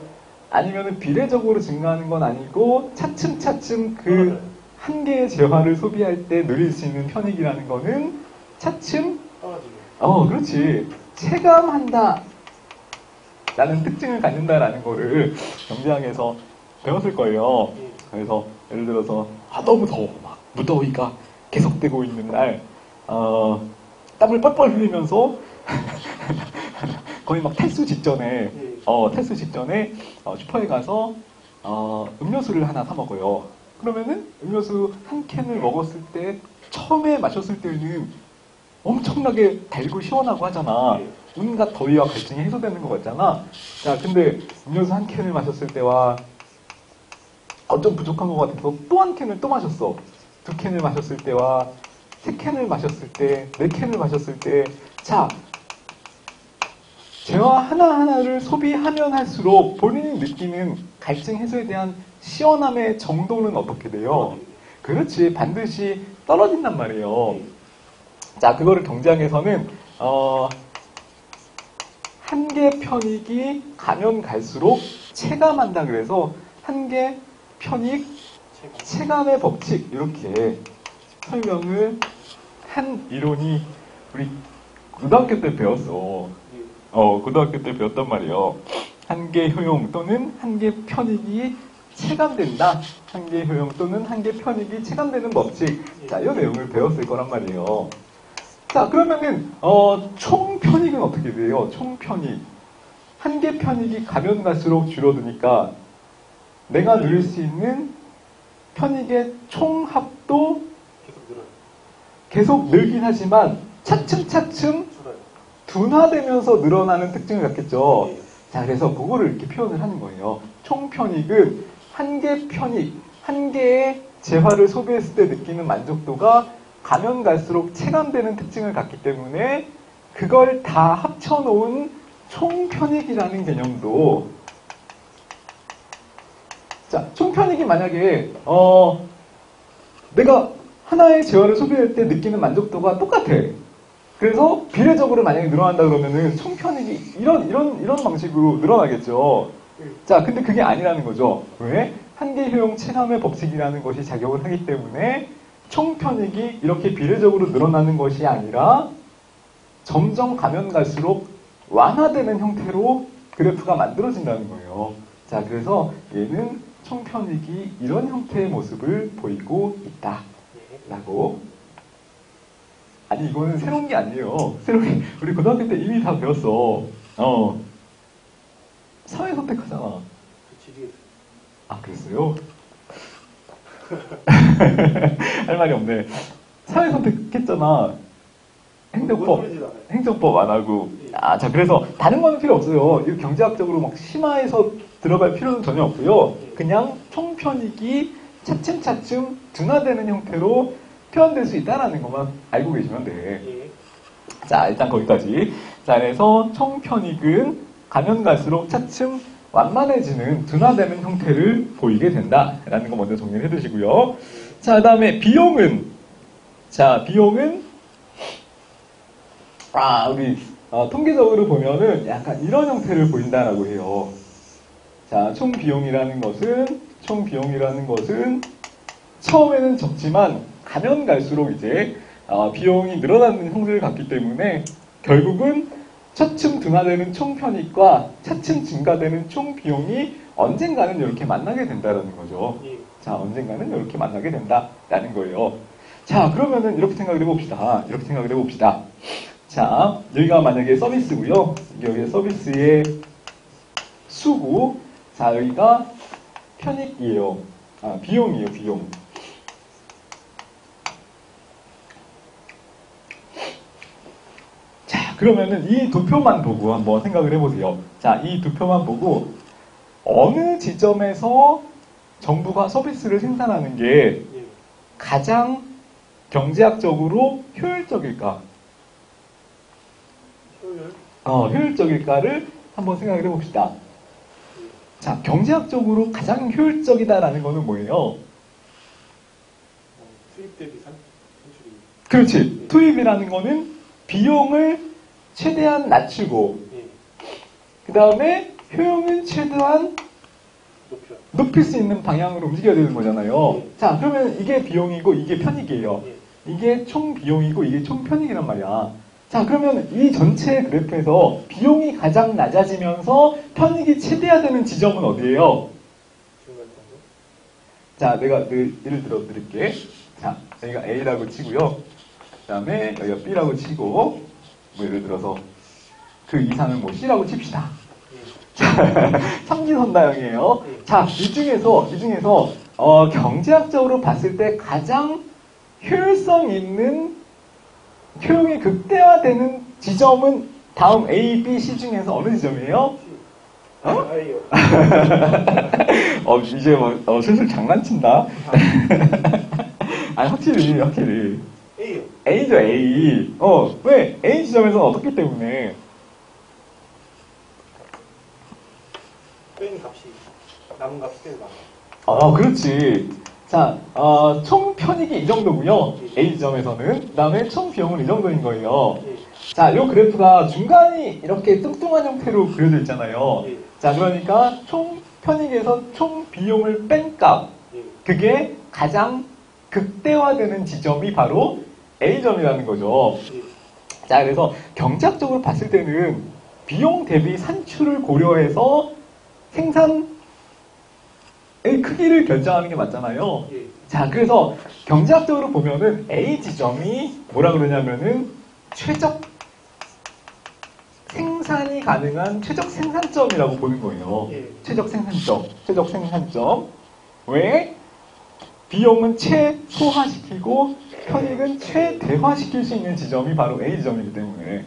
아니면 비례적으로 증가하는 건 아니고 차츰차츰 그 한 개의 재화를 소비할 때 누릴 수 있는 편익이라는 거는 차츰 떨 어, 그렇지. 체감한다. 라는 특징을 갖는다라는 거를 경제학에서 배웠을 거예요. 예. 그래서 예를 들어서 아 너무 더워 막 무더위가 계속되고 있는 날 어, 땀을 뻘뻘 흘리면서 [laughs] 거의 막 탈수 직전에 예. 어, 탈수 직전에 어, 슈퍼에 가서 어, 음료수를 하나 사 먹어요. 그러면은 음료수 한 캔을 먹었을 때 처음에 마셨을 때는 엄청나게 달고 시원하고 하잖아. 예. 온갖 더위와 갈증이 해소되는 것 같잖아. 자, 근데 음료수 한 캔을 마셨을 때와 어, 좀 부족한 것 같아서 또 한 캔을 또 마셨어. 두 캔을 마셨을 때와 세 캔을 마셨을 때, 네 캔을 마셨을 때, 자, 재화 하나하나를 소비하면 할수록 본인이 느끼는 갈증 해소에 대한 시원함의 정도는 어떻게 돼요? 그렇지, 반드시 떨어진단 말이에요. 자, 그거를 경제학에서는, 어, 한계 편익이 가면 갈수록 체감한다 그래서 한계 편익 체감의 법칙 이렇게 설명을 한 이론이 우리 고등학교 때 배웠어. 예. 어, 고등학교 때 배웠단 말이에요. 한계 효용 또는 한계 편익이 체감된다. 한계 효용 또는 한계 편익이 체감되는 법칙. 자, 이 내용을 배웠을 거란 말이에요. 자, 그러면은, 어, 총 편익은 어떻게 돼요? 총 편익. 한계 편익이 가면 갈수록 줄어드니까 내가 누릴 수 있는 편익의 총합도 계속 늘어요. 계속 늘긴 하지만 차츰차츰. 둔화되면서 늘어나는 특징을 갖겠죠. 예. 자, 그래서 그거를 이렇게 표현을 하는 거예요. 총 편익은 한 개 편익, 한 개의 재화를 소비했을 때 느끼는 만족도가 가면 갈수록 체감되는 특징을 갖기 때문에 그걸 다 합쳐놓은 총 편익이라는 개념도 자, 총 편익이 만약에 어 내가 하나의 재화를 소비할 때 느끼는 만족도가 똑같아. 그래서 비례적으로 만약에 늘어난다 그러면은 총편익이 이런 이런 이런 방식으로 늘어나겠죠. 예. 자, 근데 그게 아니라는 거죠. 왜? 한계 효용 체감의 법칙이라는 것이 작용을 하기 때문에 총편익이 이렇게 비례적으로 늘어나는 것이 아니라 점점 가면 갈수록 완화되는 형태로 그래프가 만들어진다는 거예요. 자, 그래서 얘는 총편익이 이런 형태의 모습을 보이고 있다. 예. 라고. 아니, 이거는 새로운 게 아니에요. 새로운 게, [laughs] 우리 고등학교 때 이미 다 배웠어. 어. 사회 선택하잖아. 그 아, 그랬어요? [laughs] 할 말이 없네. 사회 선택했잖아. 행정법. 행정법 안 하고. 아, 자, 그래서 다른 거는 필요 없어요. 이거 경제학적으로 막 심화해서 들어갈 필요는 전혀 없고요. 그냥 총편익이 차츰차츰 둔화되는 형태로 표현될 수 있다는 것만 알고 계시면 돼. 예. 자, 일단 거기까지. 자, 그래서 총편익은 가면 갈수록 차츰 완만해지는 둔화되는 형태를 보이게 된다라는 거 먼저 정리를 해두시고요. 자, 그 다음에 비용은 자, 비용은 아, 우리 어, 통계적으로 보면은 약간 이런 형태를 보인다라고 해요. 자, 총 비용이라는 것은 총 비용이라는 것은 처음에는 적지만 가면 갈수록 이제 어, 비용이 늘어나는 형태를 갖기 때문에 결국은 차츰 둔화되는 총 편익과 차츰 증가되는 총 비용이 언젠가는 이렇게 만나게 된다라는 거죠. 예. 자, 언젠가는 이렇게 만나게 된다라는 거예요. 자, 그러면은 이렇게 생각을 해봅시다. 이렇게 생각을 해봅시다. 자, 여기가 만약에 서비스고요. 여기 서비스의 수고. 자, 여기가 편익이에요. 아, 비용이에요, 비용. 자, 그러면은 이 두 표만 보고 한번 생각을 해보세요. 자, 이 두 표만 보고 어느 지점에서 정부가 서비스를 생산하는 게 예. 가장 경제학적으로 효율적일까? 효율. 어, 효율적일까를 한번 생각을 해봅시다. 자, 경제학적으로 가장 효율적이다라는 거는 뭐예요? 어, 수입 대비 산, 산출이. 그렇지. 투입이라는 거는 비용을 최대한 낮추고, 예. 그 다음에 효용은 최대한. 높일 수 있는 방향으로 움직여야 되는 거잖아요. 자, 그러면 이게 비용이고 이게 편익이에요. 예. 이게 총 비용이고 이게 총 편익이란 말이야. 자, 그러면 이 전체 그래프에서 비용이 가장 낮아지면서 편익이 최대화되는 지점은 어디예요? 자, 내가 늘 예를 들어 드릴게. 자, 여기가 A라고 치고요. 그 다음에 여기가 B라고 치고, 뭐 예를 들어서 그 이상은 뭐 C라고 칩시다. 예. [laughs] 삼지선다형이에요. 자, 이 중에서, 이 중에서, 어, 경제학적으로 봤을 때 가장 효율성 있는, 효용이 극대화되는 지점은 다음 A, B, C 중에서 어느 지점이에요? 어? 아예요. [laughs] 어, 이제 뭐, 어, 슬슬 장난친다. 아니, [laughs] 확실히, 확실히. A요. A죠, A. 어, 왜? A 지점에서는 어떻기 때문에? 뺀 값이 남은 값이 꽤 많아. 어, 그렇지. 자, 어, 총 편익이 이 정도고요. A 지점에서는. 그 다음에 총 비용은 이 정도인 거예요. 예. 자, 요 그래프가 중간이 이렇게 뚱뚱한 형태로 그려져 있잖아요. 예. 자, 그러니까 총 편익에서 총 비용을 뺀 값. 예. 그게 가장 극대화되는 지점이 바로 A점이라는 거죠. 예. 자, 그래서 경제학적으로 봤을 때는 비용 대비 산출을 고려해서 생산의 크기를 결정하는 게 맞잖아요. 예. 자, 그래서 경제학적으로 보면은 A 지점이 뭐라 그러냐면은 최적 생산이 가능한 최적 생산점이라고 보는 거예요. 예. 최적 생산점, 최적 생산점. 왜? 비용은 최소화시키고 편익은 최대화시킬 수 있는 지점이 바로 A 지점이기 때문에. 예.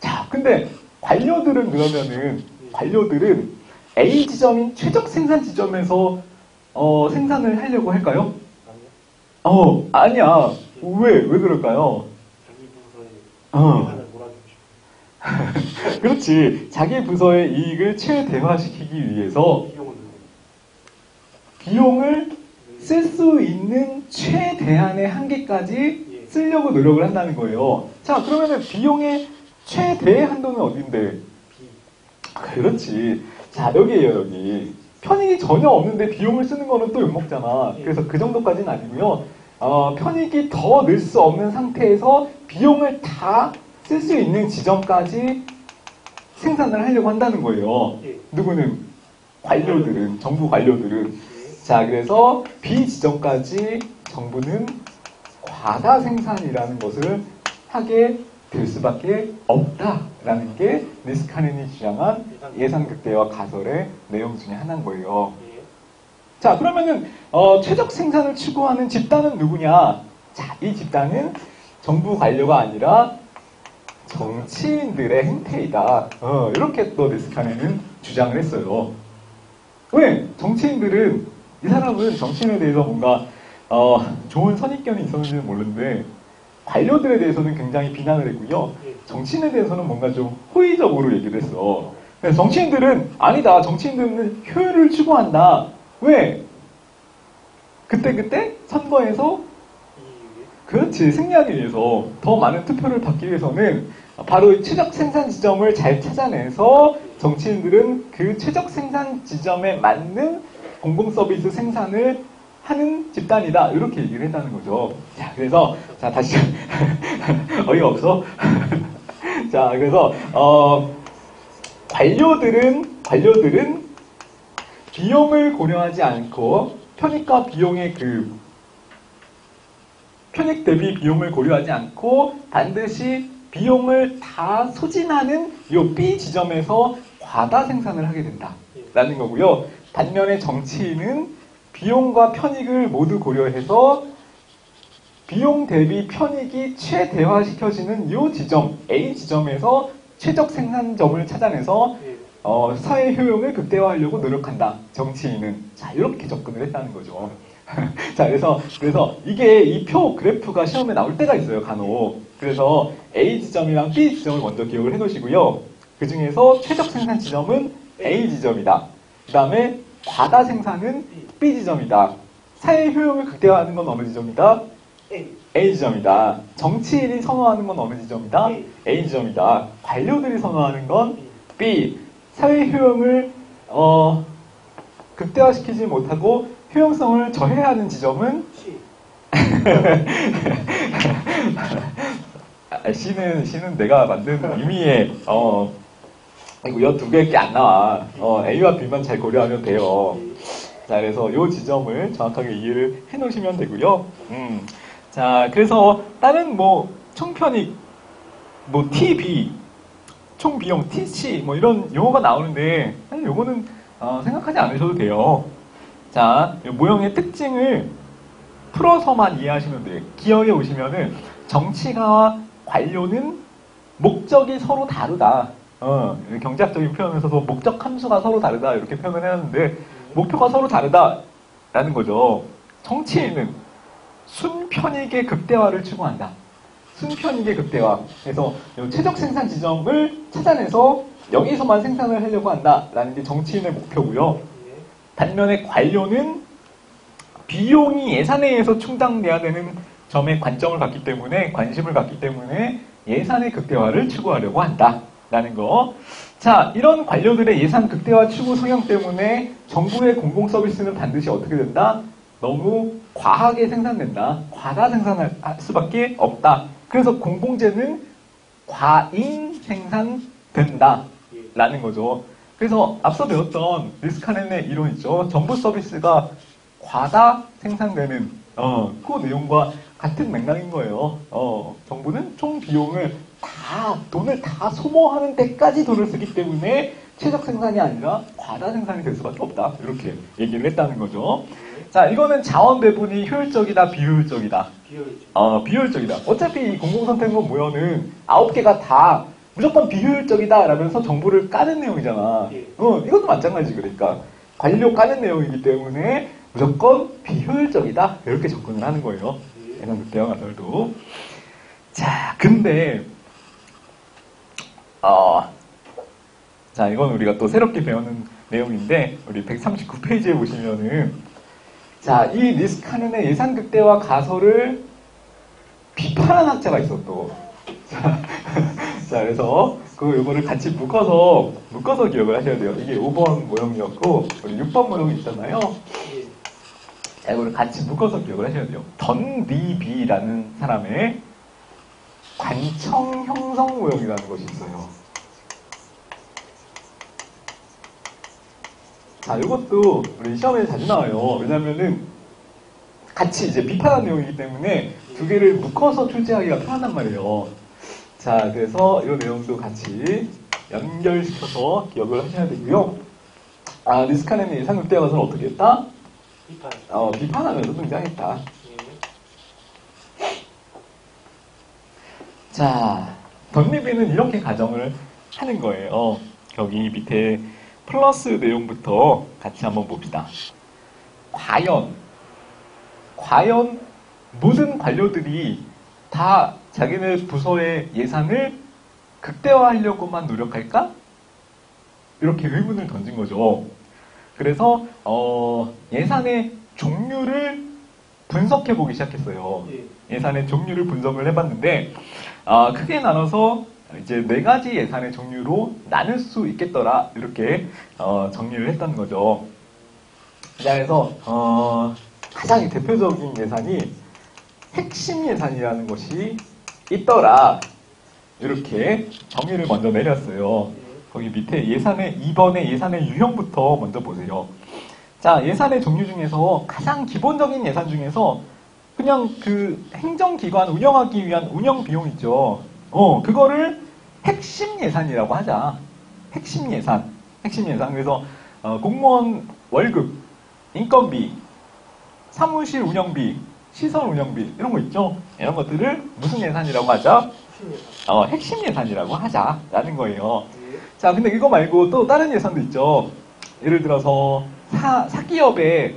자, 근데 관료들은 그러면은 관료들은 A 지점인 최적 생산 지점에서 어, 생산을 하려고 할까요? 어, 아니야. 왜, 왜 그럴까요? 어. [laughs] 그렇지. 자기 부서의 이익을 최대화시키기 위해서. 비용을 쓸 수 있는 최대한의 한계까지 쓰려고 노력을 한다는 거예요. 자, 그러면은 비용의 최대 한도는 어딘데? 비. 그렇지. 자, 여기에요, 여기. 편익이 전혀 없는데 비용을 쓰는 거는 또 욕먹잖아. 그래서 그 정도까지는 아니고요. 어, 편익이 더 늘 수 없는 상태에서 비용을 다 쓸 수 있는 지점까지 생산을 하려고 한다는 거예요. 예. 누구는? 관료들은, 정부 관료들은. 예. 자, 그래서 B 지점까지 정부는 과다 생산이라는 것을 하게 될 수밖에 없다라는 게 니스카넨이 주장한 예산 극대화 가설의 내용 중에 하나인 거예요. 예. 자, 그러면은 어, 최적 생산을 추구하는 집단은 누구냐? 자, 이 집단은 정부 관료가 아니라 정치인들의 행태이다. 어, 이렇게 또 니스카넨은 주장을 했어요. 왜? 정치인들은 이 사람은 정치인에 대해서 뭔가 어, 좋은 선입견이 있었는지는 모르는데 관료들에 대해서는 굉장히 비난을 했고요. 예. 정치인에 대해서는 뭔가 좀 호의적으로 얘기를 했어. 정치인들은 아니다. 정치인들은 효율을 추구한다. 왜? 그때그때 선거에서 이익에. 그렇지 승리하기 위해서 더 많은 투표를 받기 위해서는 바로 이 최적 생산 지점을 잘 찾아내서 정치인들은 그 최적 생산 지점에 맞는 공공 서비스 생산을 하는 집단이다 이렇게 얘기를 했다는 거죠. 자 그래서 자 다시 [laughs] 어이가 없어. [laughs] 자 그래서 어 관료들은 관료들은 비용을 고려하지 않고 편익과 비용의 그 편익 대비 비용을 고려하지 않고 반드시 비용을 다 소진하는 이 B 지점에서 과다 생산을 하게 된다라는 거고요. 반면에 정치인은 비용과 편익을 모두 고려해서 비용 대비 편익이 최대화시켜지는 이 지점 A 지점에서 최적 생산점을 찾아내서 예. 어, 사회 효용을 극대화하려고 노력한다. 정치인은 자 이렇게 접근을 했다는 거죠. [laughs] 자 그래서 그래서 이게 이 표 그래프가 시험에 나올 때가 있어요 간혹. 그래서 A 지점이랑 B 지점을 먼저 기억을 해 놓으시고요. 그 중에서 최적 생산 지점은 A 지점이다. 그 다음에 과다 생산은 B 지점이다. 사회 효용을 극대화하는 건 어느 지점이다? A. 지점이다. 정치인이 선호하는 건 어느 지점이다? A. 지점이다. 관료들이 선호하는 건 B. 사회 효용을 어, 극대화시키지 못하고 효용성을 저해하는 지점은 C. [laughs] 아, C는, C는 내가 만든 의미의, 어, 이거 이두 개밖에 안 나와. 어, A와 B만 잘 고려하면 돼요. 자, 그래서 이 지점을 정확하게 이해를 해 놓으시면 되고요. 음. 자, 그래서 다른 뭐, 총편익, 뭐, TB, 총 비용, TC, 뭐 이런 용어가 나오는데, 사실 요거는, 어, 생각하지 않으셔도 돼요. 자, 이 모형의 특징을 풀어서만 이해하시면 돼요. 기억에 오시면은, 정치가와 관료는 목적이 서로 다르다. 어, 경제학적인 표현에서도 목적 함수가 서로 다르다. 이렇게 표현을 해놨는데, 목표가 서로 다르다라는 거죠. 정치인은 순편익의 극대화를 추구한다. 순편익의 극대화. 그래서 이 최적 생산 지점을 찾아내서 여기서만 생산을 하려고 한다라는 게 정치인의 목표고요. 예. 반면에 관료는 비용이 예산에 의해서 충당돼야 되는 점에 관점을 갖기 때문에 관심을 갖기 때문에 예산의 극대화를 추구하려고 한다 라는 거. 자, 이런 관료들의 예산 극대화 추구 성향 때문에 정부의 공공 서비스는 반드시 어떻게 된다? 너무 과하게 생산된다. 과다 생산할 수밖에 없다. 그래서 공공재는 과잉 생산된다. 예. 라는 거죠. 그래서 앞서 배웠던 리스카넨의 이론 있죠. 정부 서비스가 과다 생산되는 어, 그 내용과 같은 맥락인 거예요. 어, 정부는 총 비용을 다 돈을 다 소모하는 데까지 돈을 쓰기 때문에 최적 생산이 아니라 과다 생산이 될 수밖에 없다. 이렇게 얘기를 했다는 거죠. 예. 자, 이거는 자원 배분이 효율적이다, 비효율적이다. 비효율적. 어, 비효율적이다. 어차피 이 공공선택론 모형은 아홉 개가 다 무조건 비효율적이다 라면서 정보를 까는 내용이잖아. 예. 어, 이것도 마찬가지 그러니까. 관료 까는 내용이기 때문에 무조건 비효율적이다. 이렇게 접근을 하는 거예요. 예. 예상 극대화 가설도. 자, 근데, 어, 자, 이건 우리가 또 새롭게 배우는 내용인데, 우리 139페이지에 보시면은, 자, 이 리스카넨의 예산 극대화 가설을 비판한 학자가 있어, 또. 자, [laughs] 자, 그래서, 그, 요거를 같이 묶어서, 묶어서 기억을 하셔야 돼요. 이게 5번 모형이었고, 우리 6번 모형이 있잖아요. 예. 자, 이거를 같이 묶어서 기억을 하셔야 돼요. 던디비라는 사람의 관청 형성 모형이라는 것이 있어요. 자, 이것도 우리 시험에 자주 나와요. 왜냐면은 같이 이제 비판한 내용이기 때문에 두 개를 묶어서 출제하기가 편하단 말이에요. 자, 그래서 이 내용도 같이 연결시켜서 기억을 하셔야 되고요. 아, 리스카넨의 예상극대 가서는 어떻게 했다? 비판. 어, 비판하면서 등장했다. 자, 던리비는 이렇게 가정을 하는 거예요. 여기 밑에 플러스 내용부터 같이 한번 봅시다. 과연, 과연 모든 관료들이 다 자기네 부서의 예산을 극대화하려고만 노력할까? 이렇게 의문을 던진 거죠. 그래서 어, 예산의 종류를 분석해 보기 시작했어요. 예. 예산의 종류를 분석을 해봤는데 아, 크게 나눠서 이제 네 가지 예산의 종류로 나눌 수 있겠더라 이렇게 어, 정리를 했던 거죠. 자, 그래서 어, 가장 대표적인 예산이 핵심 예산이라는 것이 있더라 이렇게 정의를 먼저 내렸어요. 예. 거기 밑에 예산의 2번의 예산의 유형부터 먼저 보세요. 자, 예산의 종류 중에서 가장 기본적인 예산 중에서 그냥 그 행정기관 운영하기 위한 운영 비용 있죠. 어, 그거를 핵심 예산이라고 하자. 핵심 예산. 핵심 예산. 그래서 어, 공무원 월급, 인건비, 사무실 운영비, 시설 운영비 이런 거 있죠. 이런 것들을 무슨 예산이라고 하자? 핵심 예산. 어, 핵심 예산이라고 하자라는 거예요. 예. 자, 근데 이거 말고 또 다른 예산도 있죠. 예를 들어서 사, 사기업에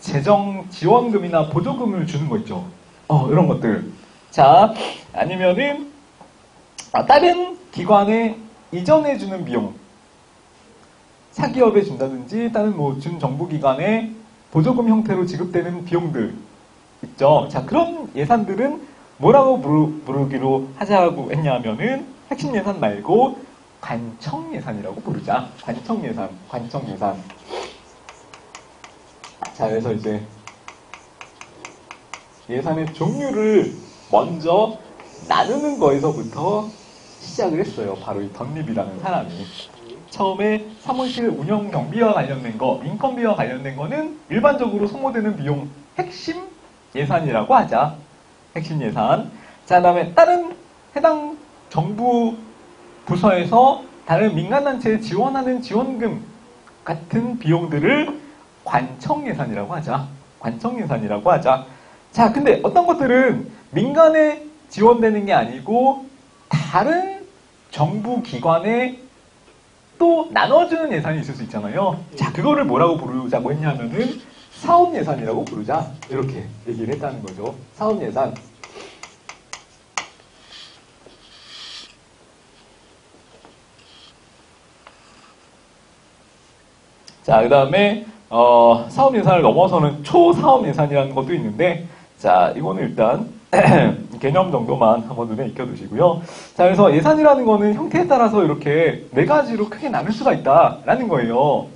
재정 지원금이나 보조금을 주는 거 있죠. 어, 이런 것들. 자, 아니면은 아, 다른 기관에 이전해 주는 비용. 사기업에 준다든지 다른 뭐 준정부기관에 보조금 형태로 지급되는 비용들 있죠. 자, 그런 예산들은 뭐라고 부르, 부르기로 하자고 했냐면은 핵심 예산 말고 관청 예산이라고 부르자. 관청 예산, 관청 예산. 자, 그래서 이제 예산의 종류를 먼저 나누는 거에서부터 시작을 했어요. 바로 이 덧립이라는 사람이. 처음에 사무실 운영 경비와 관련된 거, 인건비와 관련된 거는 일반적으로 소모되는 비용 핵심 예산이라고 하자. 핵심 예산. 자, 그 다음에 다른 해당 정부 부서에서 다른 민간단체에 지원하는 지원금 같은 비용들을 관청 예산이라고 하자. 관청 예산이라고 하자. 자, 근데 어떤 것들은 민간에 지원되는 게 아니고 다른 정부 기관에 또 나눠주는 예산이 있을 수 있잖아요. 자, 그거를 뭐라고 부르자고 했냐면은 사업 예산이라고 부르자. 이렇게 얘기를 했다는 거죠. 사업 예산. 자, 그 다음에, 어, 사업 예산을 넘어서는 초사업 예산이라는 것도 있는데, 자, 이거는 일단, [clears throat] 개념 정도만 한번 눈에 익혀두시고요. 자, 그래서 예산이라는 거는 형태에 따라서 이렇게 네 가지로 크게 나눌 수가 있다라는 거예요.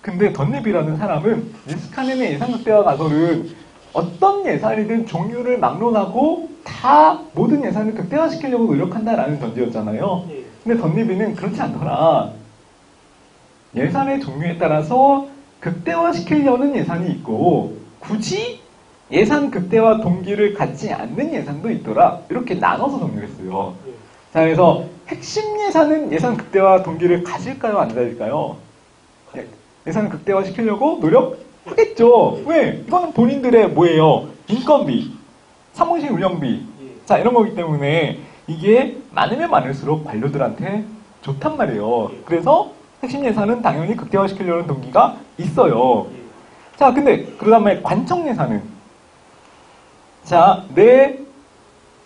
근데 덧립이라는 사람은 리스카넨의 예산 극대화 가설은 어떤 예산이든 종류를 막론하고 다 모든 예산을 극대화시키려고 노력한다라는 전제였잖아요. 예. 근데 덧립이는 그렇지 않더라. 예산의 종류에 따라서 극대화시키려는 예산이 있고 굳이 예산 극대화 동기를 갖지 않는 예산도 있더라. 이렇게 나눠서 정리했어요. 예. 자, 그래서 핵심 예산은 예산 극대화 동기를 가질까요? 안 가질까요? 예, 예산을 극대화 시키려고 노력하겠죠. 왜? 이거는 본인들의 뭐예요? 인건비, 사무실 운영비, 예. 자, 이런 거기 때문에 이게 많으면 많을수록 관료들한테 좋단 말이에요. 그래서 핵심 예산은 당연히 극대화 시키려는 동기가 있어요. 예. 자, 근데 그 다음에 관청 예산은 자, 내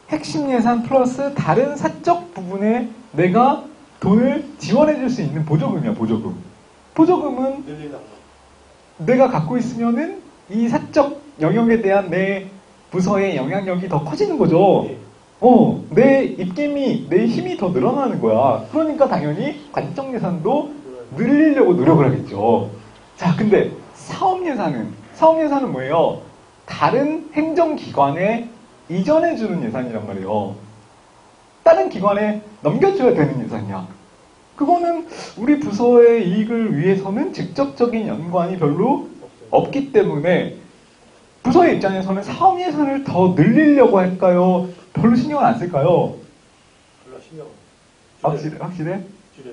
핵심 예산 플러스 다른 사적 부분에 내가 돈을 지원해 줄 수 있는 보조금이야, 보조금. 보조금은. 내가 갖고 있으면은 이 사적 영역에 대한 내 부서의 영향력이 더 커지는 거죠. 예. 어, 내 입김이, 내 힘이 더 늘어나는 거야. 그러니까 당연히 관청 예산도 늘리려고 노력을 하겠죠. 자, 근데 사업 예산은, 사업 예산은 뭐예요? 다른 행정기관에 이전해 주는 예산이란 말이에요. 다른 기관에 넘겨줘야 되는 예산이야. 그거는 우리 부서의 이익을 위해서는 직접적인 연관이 별로. 없기 때문에 부서의 입장에서는 사업 예산을 더 늘리려고 할까요? 별로 신경을 안 쓸까요? 별로 신경. 확실해? 확실해? 줄여.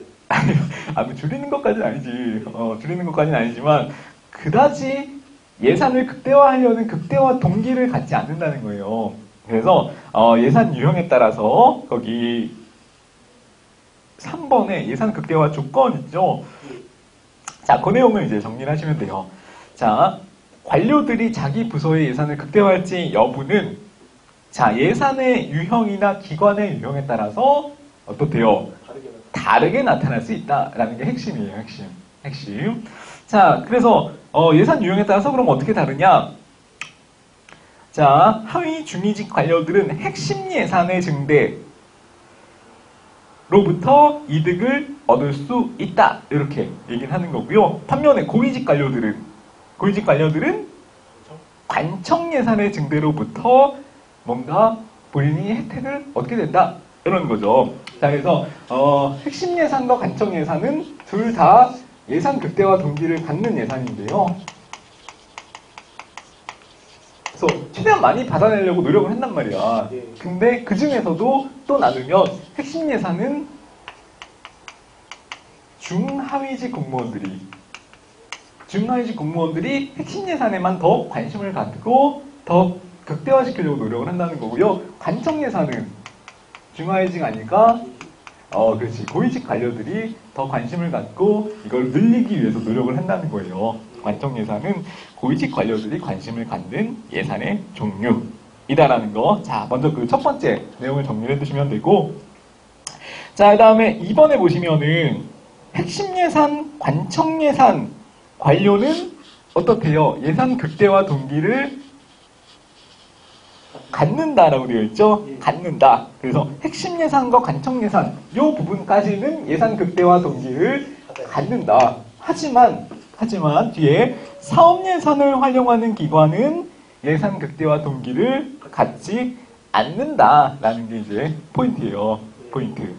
아, 뭐 줄이는 것까지는 아니지. 어, 줄이는 것까지는 아니지만, 그다지 예산을 극대화하려는 극대화 동기를 갖지 않는다는 거예요. 그래서, 어, 예산 유형에 따라서, 거기, 3번에 예산 극대화 조건 있죠? 예. 자, 그 내용을 이제 정리를 하시면 돼요. 자, 관료들이 자기 부서의 예산을 극대화할지 여부는, 자, 예산의 유형이나 기관의 유형에 따라서 어떻대요? 다르게 나타날 수 있다라는 게 핵심이에요, 핵심. 핵심. 자, 그래서 어, 예산 유형에 따라서 그럼 어떻게 다르냐? 자, 하위 중위직 관료들은 핵심 예산의 증대로부터 이득을 얻을 수 있다. 이렇게 얘기를 하는 거고요. 반면에 고위직 관료들은 고위직 관료들은? 관청 예산의 증대로부터 뭔가 본인이 혜택을 얻게 된다. 이런 거죠. 자, 그래서, 어, 핵심 예산과 관청 예산은 둘 다 예산 극대화 동기를 갖는 예산인데요. 그래서 최대한 많이 받아내려고 노력을 한단 말이야. 예. 근데 그 중에서도 또 나누면 핵심 예산은 중하위직 공무원들이 중하위직 공무원들이 핵심 예산에만 더 관심을 갖고 더 극대화시키려고 노력을 한다는 거고요. 관청 예산은 중하위직 아니까 어 그렇지 고위직 관료들이 더 관심을 갖고 이걸 늘리기 위해서 노력을 한다는 거예요. 관청 예산은 고위직 관료들이 관심을 갖는 예산의 종류이다라는 거. 자 먼저 그 첫 번째 내용을 정리해 두시면 되고 자 그 다음에 2번에 보시면은 핵심 예산, 관청 예산 관료는 어떻게요? 예산 극대화 동기를 갖는다라고 되어 있죠? 예. 갖는다. 그래서 핵심 예산과 관청 예산 이 부분까지는 예산 극대화 동기를 갖는다. 하지만 하지만 뒤에 사업 예산을 활용하는 기관은 예산 극대화 동기를 갖지 않는다라는 게 이제 포인트예요. 포인트.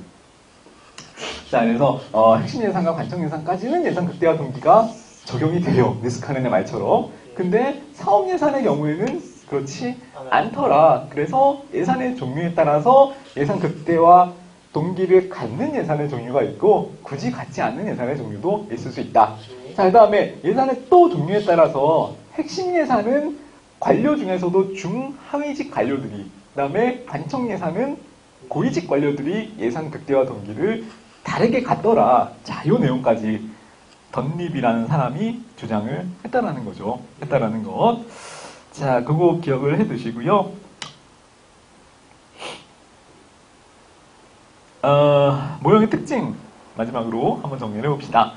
자, 그래서 어, 핵심 예산과 관청 예산까지는 예산 극대화 동기가 적용이 돼요. 리스카넨의 말처럼. 근데 사업 예산의 경우에는 그렇지 않더라. 그래서 예산의 종류에 따라서 예산 극대화 동기를 갖는 예산의 종류가 있고 굳이 갖지 않는 예산의 종류도 있을 수 있다. 자, 그 다음에 예산의 또 종류에 따라서 핵심 예산은 관료 중에서도 중하위직 관료들이, 그 다음에 관청 예산은 고위직 관료들이 예산 극대화 동기를 다르게 갖더라. 자, 이 내용까지 던립이라는 사람이 주장을 했다라는 거죠. 했다라는 것. 자, 그거 기억을 해 두시고요. 어, 모형의 특징 마지막으로 한번 정리를 해봅시다.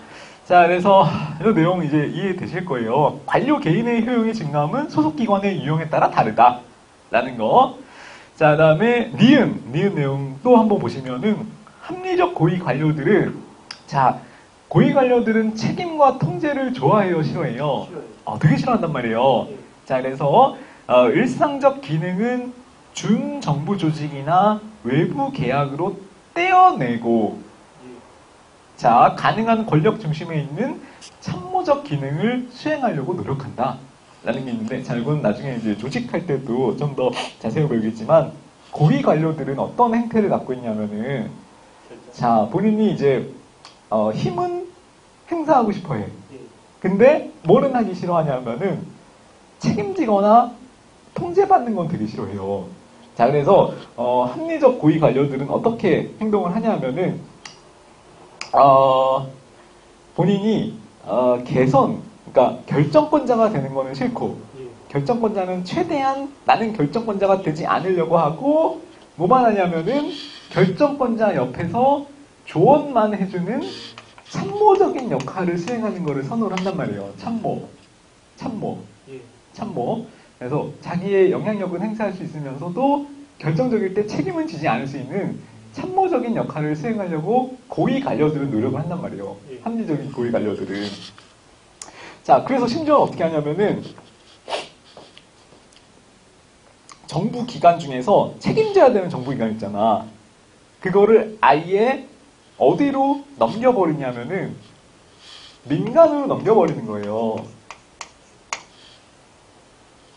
자, 그래서 이 내용 이제 이해되실 거예요. 관료 개인의 효용의 증감은 소속 기관의 유형에 따라 다르다 라는 거. 자, 그 다음에 니은 니은 내용도 한번 보시면은 합리적 고위 관료들은 자 고위 관료들은 책임과 통제를 좋아해요, 싫어해요? 싫어요. 어, 되게 싫어한단 말이에요. 예. 자, 그래서 어, 일상적 기능은 준정부 조직이나 외부 계약으로 떼어내고 예. 자, 가능한 권력 중심에 있는 참모적 기능을 수행하려고 노력한다. 라는 게 있는데, 자, 이건 나중에 이제 조직할 때도 좀 더 자세히 배우겠지만, 고위 관료들은 어떤 행태를 갖고 있냐면은. 자, 본인이 이제, 어, 힘은 행사하고 싶어 해. 예. 근데 뭐는 하기 싫어하냐면은 책임지거나 통제받는 건 되게 싫어해요. 자, 그래서 어, 합리적 고위 관료들은 어떻게 행동을 하냐면은 어, 본인이 어, 개선, 그러니까 결정권자가 되는 거는 싫고 예. 결정권자는 최대한 나는 결정권자가 되지 않으려고 하고 뭐만 하냐면은 결정권자 옆에서 조언만 해주는 참모적인 역할을 수행하는 것을 선호를 한단 말이에요. 참모, 참모, 예. 참모. 그래서 자기의 영향력은 행사할 수 있으면서도 결정적일 때 책임은 지지 않을 수 있는 참모적인 역할을 수행하려고 고위 관료들은 노력을 한단 말이에요. 예. 합리적인 고위 관료들은. 자, 그래서 심지어 어떻게 하냐면은 정부 기관 중에서 책임져야 되는 정부 기관 있잖아. 그거를 아예 어디로 넘겨버리냐면은 민간으로 넘겨버리는 거예요.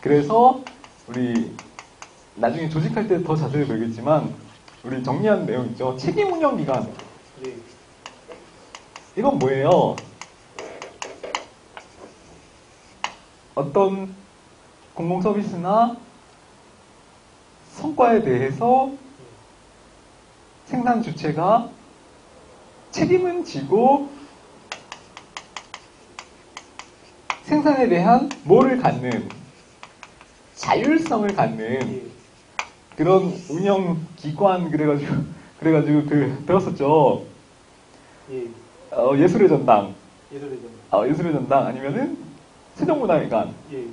그래서 우리 나중에 조직할 때 더 자세히 배우겠지만 우리 정리한 내용 있죠. 책임 운영 기관. 예. 이건 뭐예요? 어떤 공공 서비스나 성과에 대해서 생산 주체가 책임은 지고 생산에 대한 뭐를 갖는 자율성을 갖는 예. 그런 운영 기관 그래가지고 그래가지고 그 들었었죠. 예. 어, 예술의 전당, 예술의 점. 어, 예술의 전당 아니면은 세종문화회관, 예.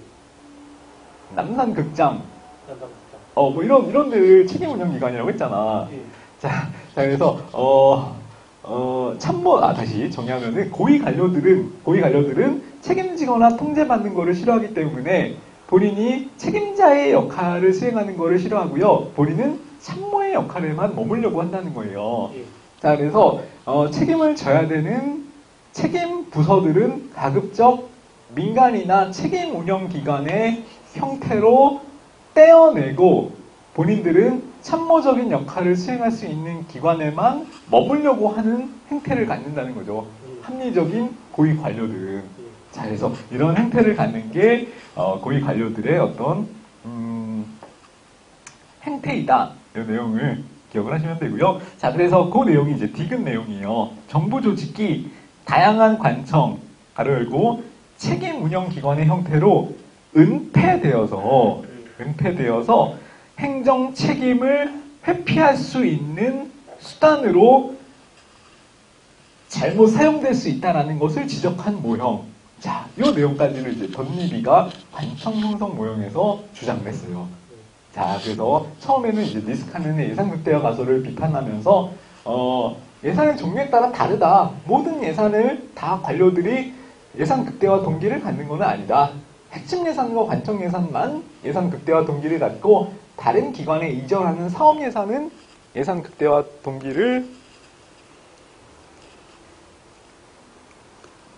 남산극장, 난감합니다. 어, 뭐 이런 이런 데를 책임 운영 기관이라고 했잖아. 예. 자, 자 그래서 어, 어, 참모 아 다시 정리하면은 고위 관료들은 고위 관료들은 책임지거나 통제받는 거를 싫어하기 때문에 본인이 책임자의 역할을 수행하는 거를 싫어하고요. 본인은 참모의 역할에만 머물려고 한다는 거예요. 예. 자, 그래서 어, 책임을 져야 되는 책임 부서들은 가급적 민간이나 책임 운영 기관의 형태로 떼어내고 본인들은 참모적인 역할을 수행할 수 있는 기관에만 머물려고 하는 행태를 갖는다는 거죠. 예. 합리적인 고위 관료들은. 예. 자, 그래서 이런 행태를 갖는 게 어, 고위 관료들의 어떤 음, 행태이다. 이 내용을 기억을 하시면 되고요. 자, 그래서 그 내용이 이제 디귿 내용이에요. 정부 조직이 다양한 관청, 가로 열고 책임 운영 기관의 형태로 은폐되어서 은폐되어서 행정 책임을 회피할 수 있는 수단으로 잘못 사용될 수 있다라는 것을 지적한 모형. 자, 이 내용까지를 이제 던리비가 관청 형성 모형에서 주장을 했어요. 자, 그래서 처음에는 이제 니스카넨의 예산 극대화 가설을 비판하면서 어, 예산의 종류에 따라 다르다. 모든 예산을 다 관료들이 예산 극대화 동기를 갖는 것은 아니다. 핵심 예산과 관청 예산만 예산 극대화 동기를 갖고 다른 기관에 이전하는 사업 예산은 예산 극대화 동기를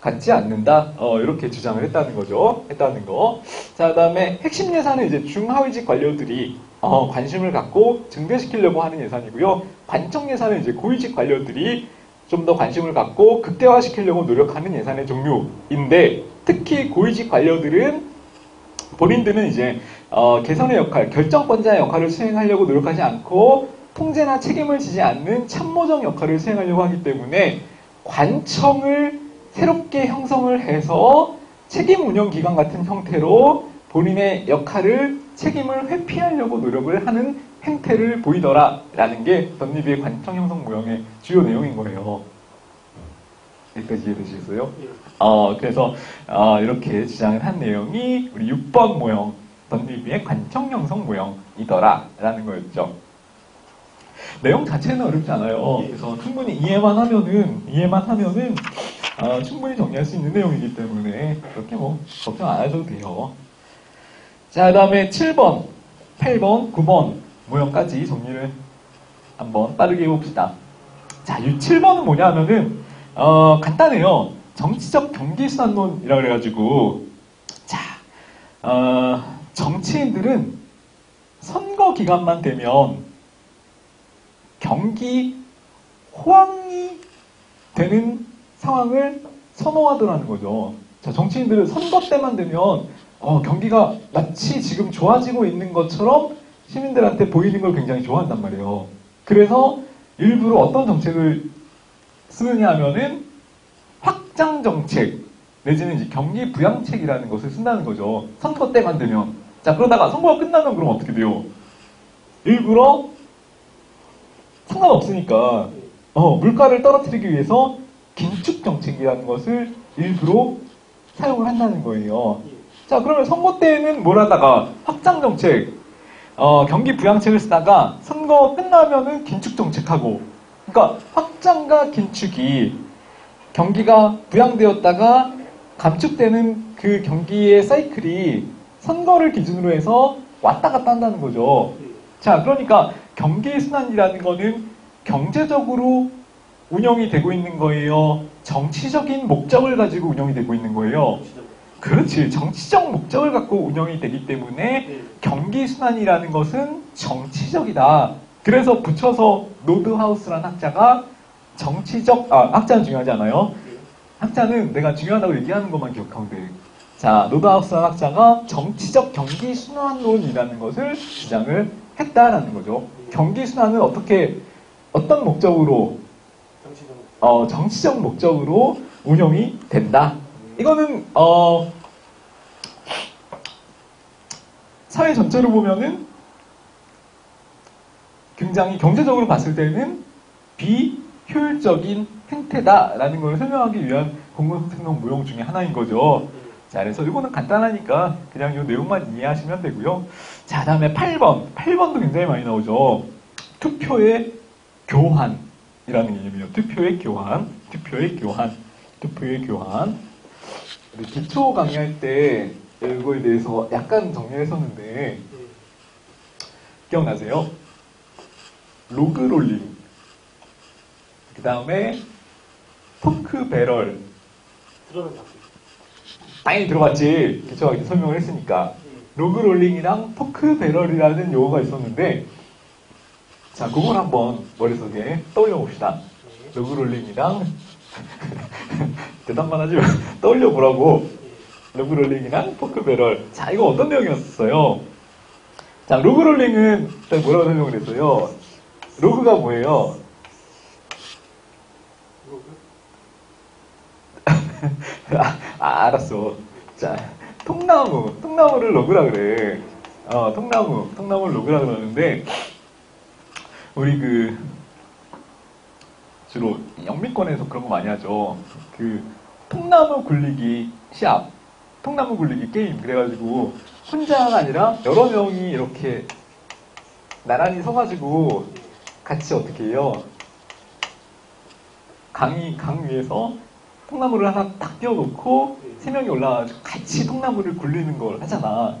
갖지 않는다. 어, 이렇게 주장을 했다는 거죠. 했다는 거. 자, 그 다음에 핵심 예산은 이제 중하위직 관료들이 어, 관심을 갖고 증대시키려고 하는 예산이고요. 관청 예산은 이제 고위직 관료들이 좀 더 관심을 갖고 극대화시키려고 노력하는 예산의 종류인데 특히 고위직 관료들은 본인들은 이제 어, 개선의 역할, 결정권자의 역할을 수행하려고 노력하지 않고 통제나 책임을 지지 않는 참모적 역할을 수행하려고 하기 때문에 관청을 새롭게 형성을 해서 책임 운영 기관 같은 형태로 본인의 역할을 책임을 회피하려고 노력을 하는 행태를 보이더라라는 게 덧니비의 관청 형성 모형의 주요 내용인 거예요. 여기까지 이해되시겠어요? 예. 어, 그래서 어, 이렇게 주장을 한 내용이 우리 6번 모형, 덧니비의 관청 형성 모형이더라라는 거였죠. 내용 자체는 어렵지 않아요. 그래서 충분히 이해만 하면은 이해만 하면은 아, 충분히 정리할 수 있는 내용이기 때문에 그렇게 뭐 걱정 안 하셔도 돼요. 자, 그 다음에 7번, 8번, 9번 모형까지 정리를 한번 빠르게 해봅시다. 자, 이 7번은 뭐냐 하면은 어, 간단해요. 정치적 경기순환론이라 그래가지고 자, 어, 정치인들은 선거 기간만 되면 경기 호황이 되는 상황을 선호하더라는 거죠. 자, 정치인들은 선거 때만 되면 어, 경기가 마치 지금 좋아지고 있는 것처럼 시민들한테 보이는 걸 굉장히 좋아한단 말이에요. 그래서 일부러 어떤 정책을 쓰느냐 하면은 확장 정책 내지는 경기 부양책이라는 것을 쓴다는 거죠. 선거 때만 되면. 자, 그러다가 선거가 끝나면 그럼 어떻게 돼요? 일부러 상관없으니까 어, 물가를 떨어뜨리기 위해서 긴축 정책이라는 것을 일부러 사용을 한다는 거예요. 자, 그러면 선거 때는 뭘 하다가 확장 정책, 어, 경기 부양책을 쓰다가 선거 끝나면은 긴축 정책하고, 그러니까 확장과 긴축이 경기가 부양되었다가 감축되는 그 경기의 사이클이 선거를 기준으로 해서 왔다 갔다 한다는 거죠. 자, 그러니까 경기 순환이라는 거는 경제적으로 운영이 되고 있는 거예요. 정치적인 목적을 가지고 운영이 되고 있는 거예요. 그렇지. 정치적 목적을 갖고 운영이 되기 때문에 네. 경기 순환이라는 것은 정치적이다. 그래서 붙여서 노드하우스라는 학자가 정치적 아 학자는 중요하지 않아요. 학자는 내가 중요하다고 얘기하는 것만 기억하면 돼. 자, 노드하우스라는 학자가 정치적 경기 순환론이라는 것을 주장을 했다라는 거죠. 경기 순환은 어떻게 어떤 목적으로 정치적 어, 정치적 목적으로 운영이 된다. 이거는 어, 사회 전체로 보면은 굉장히 경제적으로 봤을 때는 비효율적인 행태다라는 걸 설명하기 위한 공공성명 모형 중에 하나인 거죠. 자, 그래서 이거는 간단하니까 그냥 이 내용만 이해하시면 되고요. 자, 다음에 8번. 8번도 굉장히 많이 나오죠. 투표의 교환이라는 개념이에요. 투표의 교환. 투표의 교환. 투표의 교환. 우리 기초 강의할 때 이거에 대해서 약간 정리했었는데 예. 기억나세요? log rolling. 그 다음에 pork barrel. 들어는 봤고 당연히 들어봤지. 이렇게 설명을 했으니까. log rolling이랑 pork barrel이라는 용어가 있었는데, 자, 그걸 한번 머릿속에 떠올려 봅시다. log rolling이랑, [laughs] 대답만 하지 마. 떠올려 보라고. log rolling이랑 pork barrel. 자, 이거 어떤 내용이었어요? 자, log rolling은 일단 뭐라고 설명을 했어요? log가 뭐예요? 아, 아, 알았어. 자, 통나무, 통나무를 log라 그래. 어, 통나무, 통나무를 로그라 그러는데, 우리 그, 주로 영미권에서 그런 거 많이 하죠. 그, 통나무 굴리기 시합, 통나무 굴리기 게임. 그래가지고, 혼자가 아니라 여러 명이 이렇게 나란히 서가지고, 같이 어떻게 해요? 강이, 강 위에서 통나무를 하나 딱 띄워놓고 세 명이 올라와가지고 같이 통나무를 굴리는 걸 하잖아.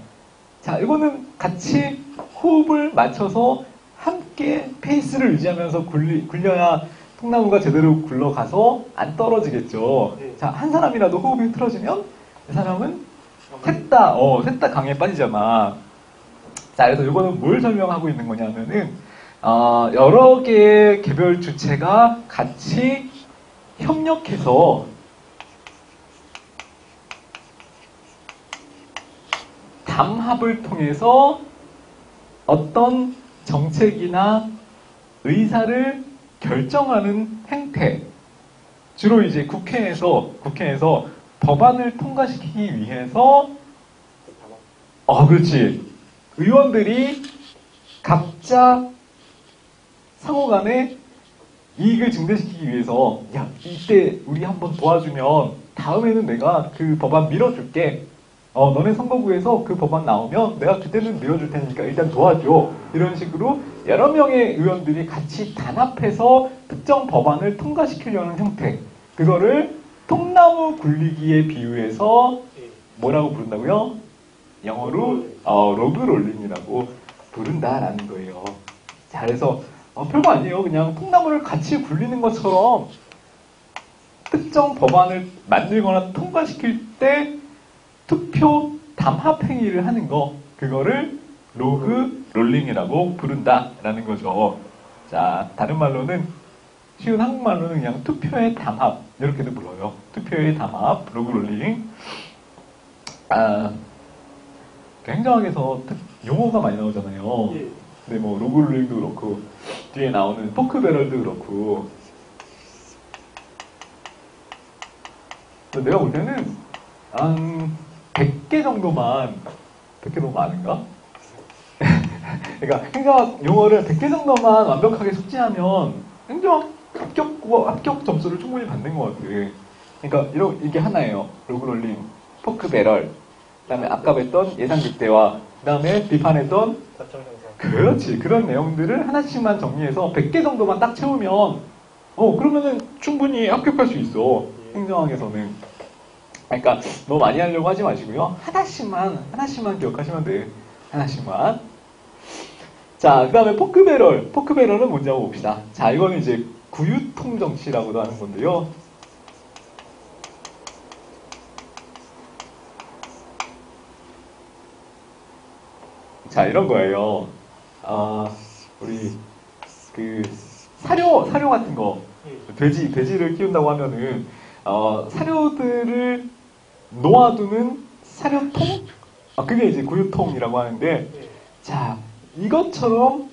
자, 이거는 같이 호흡을 맞춰서 함께 페이스를 유지하면서 굴리, 굴려야 통나무가 제대로 굴러가서 안 떨어지겠죠. 네. 자, 한 사람이라도 호흡이 틀어지면 그 사람은 셋 다, 어, 셋다 강에 빠지잖아. 자, 그래서 이거는 뭘 설명하고 있는 거냐면은, 어, 여러 개의 개별 주체가 같이 협력해서 담합을 통해서 어떤 정책이나 의사를 결정하는 행태. 주로 이제 국회에서, 국회에서 법안을 통과시키기 위해서 어, 그렇지. 의원들이 각자 상호 간에 이익을 증대시키기 위해서, 야, 이때 우리 한번 도와주면 다음에는 내가 그 법안 밀어줄게. 어, 너네 선거구에서 그 법안 나오면 내가 그때는 밀어줄 테니까 일단 도와줘. 이런 식으로 여러 명의 의원들이 같이 단합해서 특정 법안을 통과시키려는 형태. 그거를 통나무 굴리기에 비유해서 예. 뭐라고 부른다고요? 영어로 어, log rolling이라고 부른다라는 거예요. 자, 그래서 어, 별거 아니에요. 그냥 통나무를 같이 굴리는 것처럼 특정 법안을 만들거나 통과시킬 때 투표 담합 행위를 하는 거 그거를 log rolling이라고 부른다라는 거죠. 자, 다른 말로는 쉬운 한국말로는 그냥 투표의 담합 이렇게도 불러요. 투표의 담합, log rolling. 아, 그 행정학에서 특- 용어가 많이 나오잖아요. 예. 근데 뭐 log rolling도 그렇고 뒤에 나오는 pork barrel도 그렇고. 근데 내가 볼 때는 한 100개 정도만 100개 너무 많은가? 그러니까 행정학 용어를 100개 정도만 완벽하게 숙지하면 행정학 합격 합격 점수를 충분히 받는 것 같아. 그러니까 이러, 이게 하나예요. log rolling, pork barrel, 그다음에 아까 배웠던 예산 극대화, 그다음에 비판했던. 그렇지. 그런 내용들을 하나씩만 정리해서 100개 정도만 딱 채우면, 어, 그러면은 충분히 합격할 수 있어. 행정학에서는. 그러니까 너무 많이 하려고 하지 마시고요. 하나씩만, 하나씩만 기억하시면 돼. 하나씩만. 자, 그 다음에 포크배럴. 포크배럴은 뭔지 한번 봅시다. 자, 이거는 이제 구유통 정치라고도 하는 건데요. 자, 이런 거예요. 아, 우리, 그, 사료, 사료 같은 거. 예. 돼지, 돼지를 키운다고 하면은, 어, 사료들을 놓아두는 사료통? 아, 그게 이제 구유통이라고 하는데, 예. 자, 이것처럼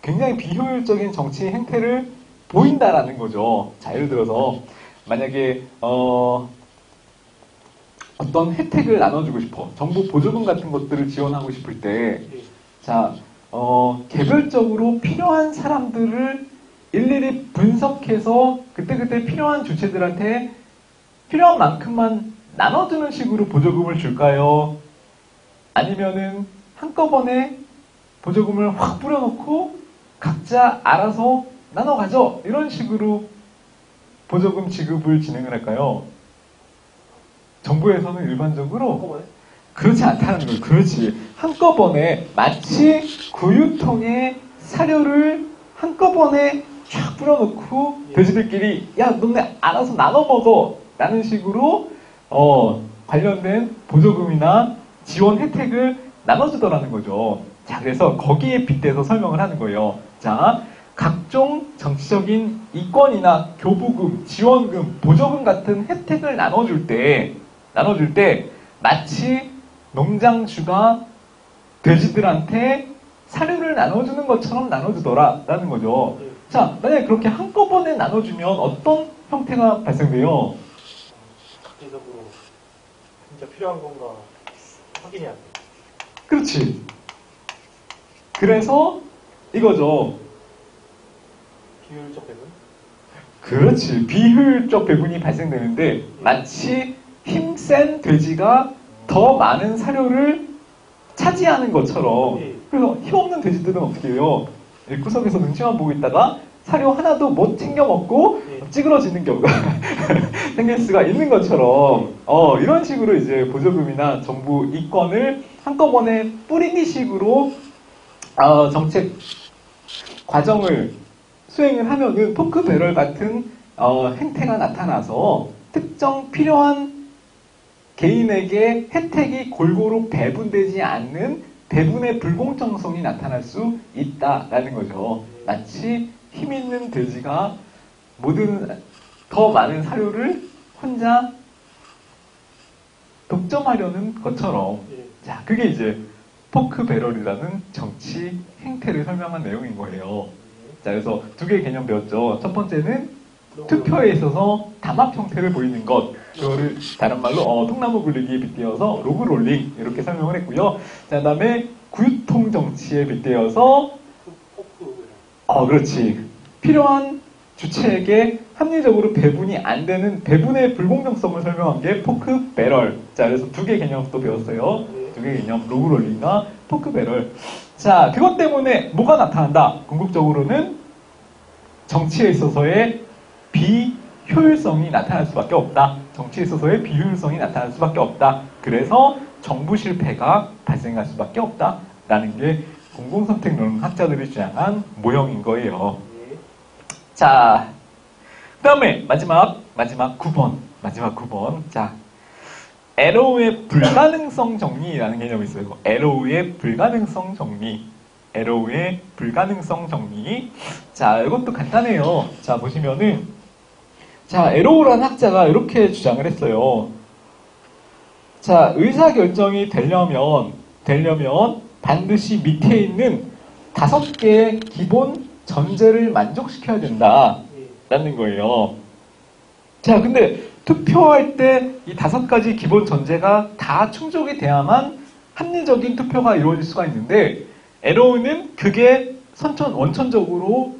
굉장히 비효율적인 정치 행태를 보인다라는 거죠. 자, 예를 들어서, 만약에, 어, 어떤 혜택을 나눠주고 싶어. 정부 보조금 같은 것들을 지원하고 싶을 때, 예. 자, 어, 개별적으로 필요한 사람들을 일일이 분석해서 그때그때 필요한 주체들한테 필요한 만큼만 나눠주는 식으로 보조금을 줄까요? 아니면은 한꺼번에 보조금을 확 뿌려놓고 각자 알아서 나눠 가죠? 이런 식으로 보조금 지급을 진행을 할까요? 정부에서는 일반적으로? 그렇지 않다는 거예요. 그렇지. 한꺼번에 마치 구유통에 사료를 한꺼번에 쫙 뿌려놓고 예. 돼지들끼리 야 너네 알아서 나눠 먹어 라는 식으로 어, 관련된 보조금이나 지원 혜택을 나눠주더라는 거죠. 자 그래서 거기에 빗대서 설명을 하는 거예요. 자 각종 정치적인 이권이나 교부금, 지원금, 보조금 같은 혜택을 나눠줄 때 나눠줄 때 마치 농장주가 돼지들한테 사료를 나눠주는 것처럼 나눠주더라라는 거죠. 예. 자, 만약에 그렇게 한꺼번에 나눠주면 어떤 형태가 발생돼요? 진짜 필요한 건가 확인해야 돼. 그렇지. 그래서 이거죠. 비율적 배분? 그렇지. 비효율적 배분이 발생되는데 마치 힘센 돼지가 더 많은 사료를 차지하는 것처럼 예. 그래서 힘없는 돼지들은 어떻게 해요? 이 구석에서 눈치만 보고 있다가 사료 하나도 못 챙겨 먹고 예. 찌그러지는 경우가 [laughs] 생길 수가 있는 것처럼 어, 이런 식으로 이제 보조금이나 정부 이권을 한꺼번에 뿌리기 식으로 어, 정책 과정을 수행을 하면은 포크 배럴 같은 어, 행태가 나타나서 특정 필요한 개인에게 혜택이 골고루 배분되지 않는 배분의 불공정성이 나타날 수 있다라는 거죠. 마치 힘 있는 돼지가 모든 더 많은 사료를 혼자 독점하려는 것처럼 예. 자 그게 이제 pork barrel이라는 정치 행태를 설명한 내용인 거예요. 자 그래서 두 개의 개념 배웠죠. 첫 번째는 투표에 있어서 담합 형태를 보이는 것, 그거를 다른 말로 어, 통나무 굴리기에 빗대어서 log rolling 이렇게 설명을 했고요. 자, 그다음에 구유통 정치에 빗대어서 어 그렇지 필요한 주체에게 합리적으로 배분이 안 되는 배분의 불공정성을 설명한 게 pork barrel. 자, 그래서 두 개 개념 또 배웠어요. 네. 두개 개념 log rolling과 pork barrel. 자, 그것 때문에 뭐가 나타난다? 궁극적으로는 정치에 있어서의 비효율성이 나타날 수밖에 없다. 정치에 있어서의 비효율성이 나타날 수밖에 없다. 그래서 정부 실패가 발생할 수밖에 없다. 라는 게 공공선택론 학자들이 주장한 모형인 거예요. 예. 자, 그 다음에 마지막, 마지막 9번. 마지막 9번. 자, 에로우의 불가능성 정리라는 개념이 있어요. 에로우의 불가능성 정리. 에로우의 불가능성 정리. 자, 이것도 간단해요. 자, 보시면은, 자, 에로우라는 학자가 이렇게 주장을 했어요. 자, 의사결정이 되려면, 되려면 반드시 밑에 있는 다섯 개의 기본 전제를 만족시켜야 된다. 예. 라는 거예요. 자, 근데 투표할 때 이 다섯 가지 기본 전제가 다 충족이 돼야만 합리적인 투표가 이루어질 수가 있는데 에로우는 그게 선천 원천적으로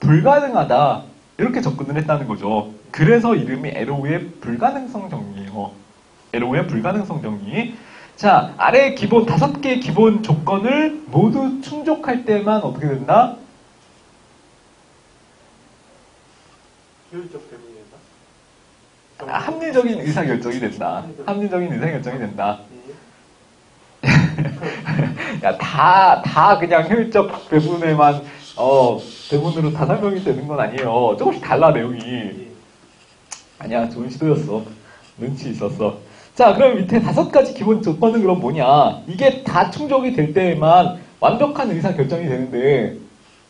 불가능하다 이렇게 접근을 했다는 거죠. 그래서 이름이 에로우의 불가능성 정리예요. 에로우의 불가능성 정리. 자, 아래 기본 다섯 개의 기본 조건을 모두 충족할 때만 어떻게 된다? 효율적 된다. 아, 합리적인 의사결정이 된다. 합리적인 의사결정이 된다. 예. [laughs] 야, 다, 다 그냥 효율적 배분에만, 어, 배분으로 다 설명이 되는 건 아니에요. 조금씩 달라, 내용이. 예. 아니야, 좋은 시도였어. 눈치 있었어. 자, 그럼 밑에 다섯 가지 기본 조건은 그럼 뭐냐? 이게 다 충족이 될 때에만 완벽한 의사결정이 되는데,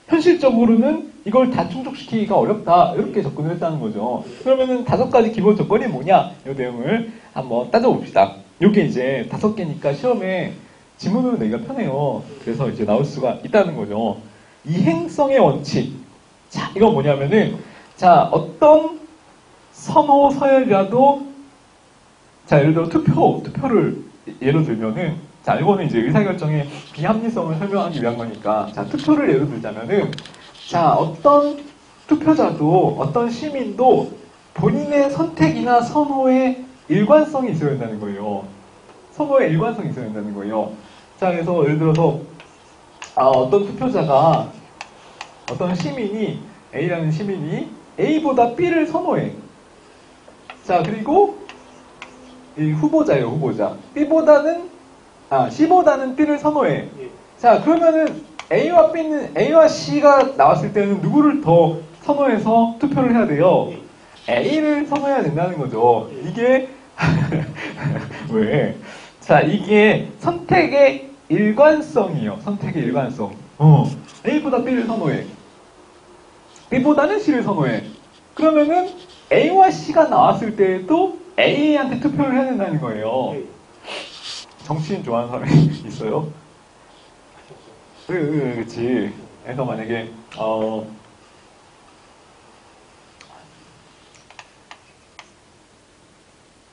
현실적으로는 이걸 다 충족시키기가 어렵다. 이렇게 접근을 했다는 거죠. 그러면은 다섯 가지 기본 조건이 뭐냐? 이 내용을 한번 따져봅시다. 요게 이제 다섯 개니까 시험에 지문으로 내기가 편해요. 그래서 이제 나올 수가 있다는 거죠. 이행성의 원칙. 자, 이건 뭐냐면은, 자, 어떤 선호 서열이라도, 자, 예를 들어 투표, 투표를 예로 들면은, 자, 이거는 이제 의사결정의 비합리성을 설명하기 위한 거니까, 자, 투표를 예로 들자면은, 자, 어떤 투표자도, 어떤 시민도 본인의 선택이나 선호에 일관성이 있어야 된다는 거예요. 선호에 일관성이 있어야 된다는 거예요. 자, 그래서 예를 들어서, 아, 어떤 투표자가, 어떤 시민이, A라는 시민이 A보다 B를 선호해. 자, 그리고, 이 후보자예요, 후보자. B보다는, 아, C보다는 B를 선호해. 예. 자, 그러면은 A와 B는 A와 C가 나왔을 때는 누구를 더 선호해서 투표를 해야 돼요? A를 선호해야 된다는 거죠. 이게 [laughs] 왜? 자, 이게 선택의 일관성이에요. 선택의 일관성. 어. A보다 B를 선호해. B보다는 C를 선호해. 그러면은 A와 C가 나왔을 때에도 A한테 투표를 해야 된다는 거예요. 예. 정치인 좋아하는 사람이 [laughs] 있어요? 그, 그, 그치. 그래서 만약에, 어,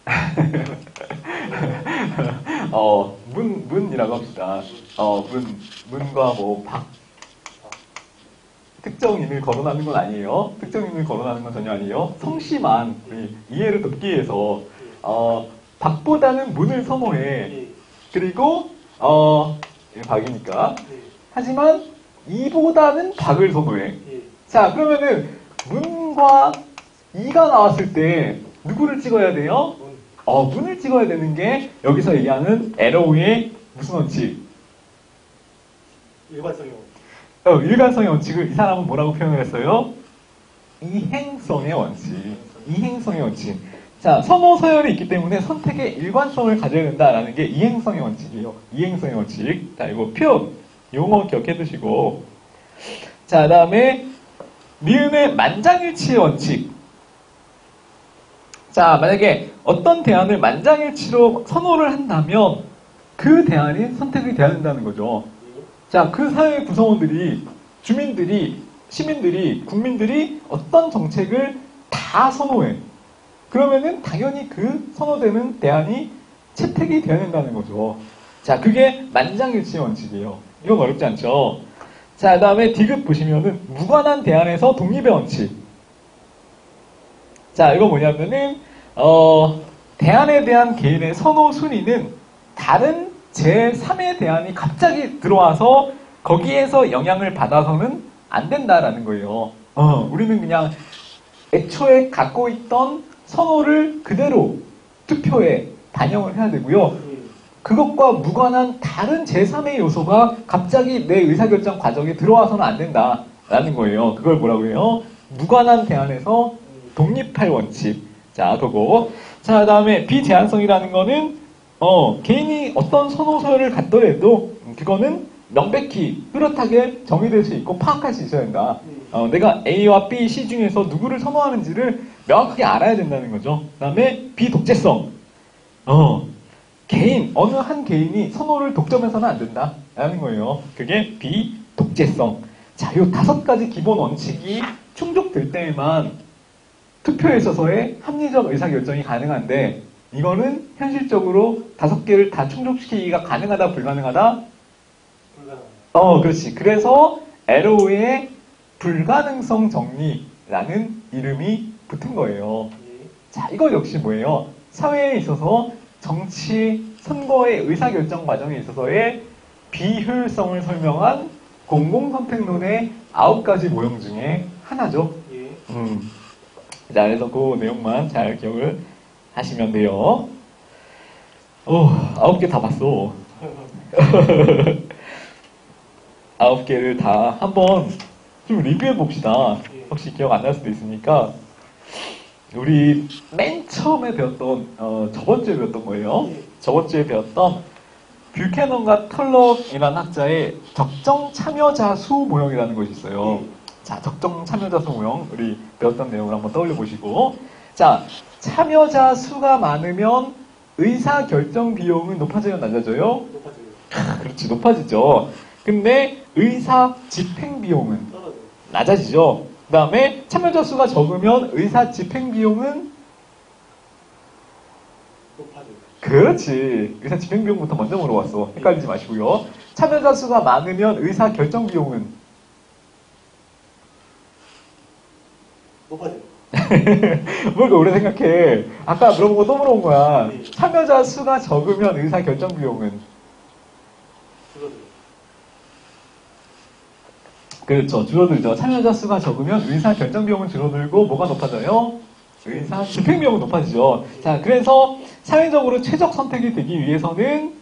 [laughs] 어, 문, 문이라고 합시다. 어, 문, 문과 뭐, 박. 특정인을 거론하는 건 아니에요. 특정인을 거론하는 건 전혀 아니에요. 성씨만 이해를 돕기 위해서, 어, 박보다는 문을 선호해. 예. 그리고, 어, 박이니까. 예. 하지만 이보다는 박을 선호해. 예. 자, 그러면은 문과 2가 나왔을 때 누구를 찍어야 돼요? 문. 어, 문을 찍어야 되는 게 여기서 얘기하는 에로우의 무슨 원칙? 일관성이 원. 어, 일관성의 원칙을 이 사람은 뭐라고 표현을 했어요? 이행성의 원칙. 이행성의 원칙. 자, 선호 서열이 있기 때문에 선택의 일관성을 가져야 된다라는 게 이행성의 원칙이에요. 이행성의 원칙. 자, 이거 표현, 용어 기억해 두시고. 자, 그 다음에 미음의 만장일치의 원칙. 자, 만약에 어떤 대안을 만장일치로 선호를 한다면 그 대안이 선택이 돼야 된다는 거죠. 예. 자, 그 사회 구성원들이, 주민들이, 시민들이, 국민들이 어떤 정책을 다 선호해. 그러면은 당연히 그 선호되는 대안이 채택이 되어야 된다는 거죠. 자, 그게 만장일치의 원칙이에요. 이건 어렵지 않죠? 자, 그 다음에 디귿 보시면은 무관한 대안에서 독립의 원칙. 자, 이거 뭐냐면은, 어, 대안에 대한 개인의 선호 순위는 다른 제3의 대안이 갑자기 들어와서 거기에서 영향을 받아서는 안 된다라는 거예요. 어, 우리는 그냥 애초에 갖고 있던 선호를 그대로 투표에 반영을 해야 되고요. 예. 그것과 무관한 다른 제3의 요소가 갑자기 내 의사결정 과정에 들어와서는 안 된다라는 거예요. 그걸 뭐라고 해요? 무관한 대안에서 음. 독립할 원칙. 자, 그거. 자, 그 다음에 비제한성이라는 거는, 어, 개인이 어떤 선호 서열을 갖더라도, 그거는 명백히 뚜렷하게 정의될 수 있고 파악할 수 있어야 된다. 어, 내가 A와 B, C 중에서 누구를 선호하는지를 명확하게 알아야 된다는 거죠. 그 다음에 비독재성. 어, 개인, 어느 한 개인이 선호를 독점해서는 안 된다. 라는 거예요. 그게 비독재성. 자, 요 다섯 가지 기본 원칙이 충족될 때에만 투표에 있어서의 합리적 의사결정이 가능한데, 이거는 현실적으로 다섯 개를 다 충족시키기가 가능하다, 불가능하다? 어, 그렇지. 그래서 LO의 불가능성 정리라는 이름이 붙은 거예요. 예. 자, 이거 역시 뭐예요? 사회에 있어서 정치, 선거의 의사결정 과정에 있어서의 비효율성을 설명한 공공선택론의 아홉 가지 모형 중에 하나죠. 예. 음. 자, 그래서 그 내용만 잘 기억을 하시면 돼요. 오, 아홉 개 다 봤어. [laughs] 아홉 개를 다 한번 좀 리뷰해 봅시다. 혹시 기억 안 날 수도 있으니까. 우리 맨 처음에 배웠던, 어, 저번 주에 배웠던 거예요. 예. 저번 주에 배웠던 뷰캐넌과 털럭이라는 학자의 적정 참여자 수 모형이라는 것이 있어요. 예. 자, 적정 참여자 수 모형 우리 배웠던 내용을 한번 떠올려 보시고 자, 참여자 수가 많으면 의사 결정 비용은 높아져요, 낮아져요? 높아져요. 그렇지, 높아지죠. 근데 의사 집행 비용은. 낮아지죠. 그 다음에 참여자 수가 적으면 의사 집행 비용은. 그렇지. 의사 집행 비용부터 먼저 물어봤어. 헷갈리지 마시고요. 참여자 수가 많으면 의사 결정 비용은 높아져요. [laughs] 뭘 오래 생각해. 아까 물어본 거 또 물어본 거야. 네. 참여자 수가 적으면 의사 결정 비용은 줄어들어요. 그렇죠. 줄어들죠. 참여자 수가 적으면 의사 결정 비용은 줄어들고 뭐가 높아져요? 의사 집행 비용은 높아지죠. 자, 그래서 사회적으로 최적 선택이 되기 위해서는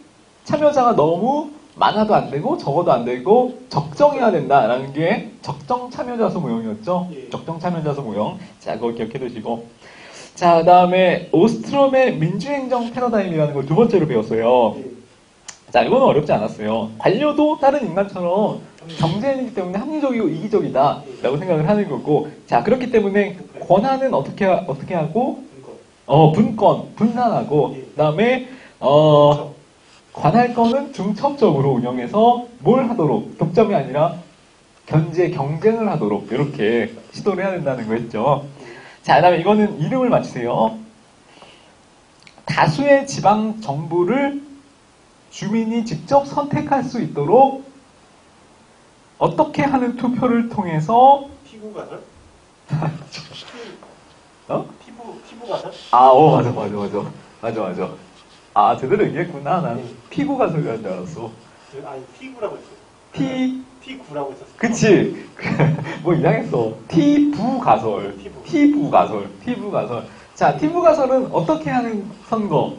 참여자가 너무 많아도 안 되고 적어도 안 되고 적정해야 된다라는 게 적정 참여자 수 모형이었죠. 예. 적정 참여자 수 모형. 자, 그거 기억해 두시고. 자, 그 다음에 오스트롬의 민주행정 패러다임이라는 걸 두 번째로 배웠어요. 예. 자, 이거는 어렵지 않았어요. 관료도 다른 인간처럼 경제인이기 때문에 합리적이고 이기적이다 라고 생각을 하는 거고 자 그렇기 때문에 권한은 어떻게 하- 어떻게 하고. 어 분권 분산하고 예. 그다음에 어 관할권은 중첩적으로 운영해서 뭘 하도록 독점이 아니라 견제 경쟁을 하도록 이렇게 시도를 해야 된다는 거였죠. 자 그다음에 이거는 이름을 맞추세요. 다수의 지방 정부를 주민이 직접 선택할 수 있도록 어떻게 하는 투표를 통해서 피부 가설? 어? 피부 피부 가설? 아, 오, 맞아, 맞아, 맞아. 맞아, 맞아. 아, 제대로 얘기했구나. 난 피구가 소리한 줄 알았어. 아니 피부라고 했어요. T T9라고 있었어요. 그치 [laughs] 뭐 이상했어 T 부가설 T부. T 부가설 T 부가설 자 T 부가설은 어떻게 하는 선거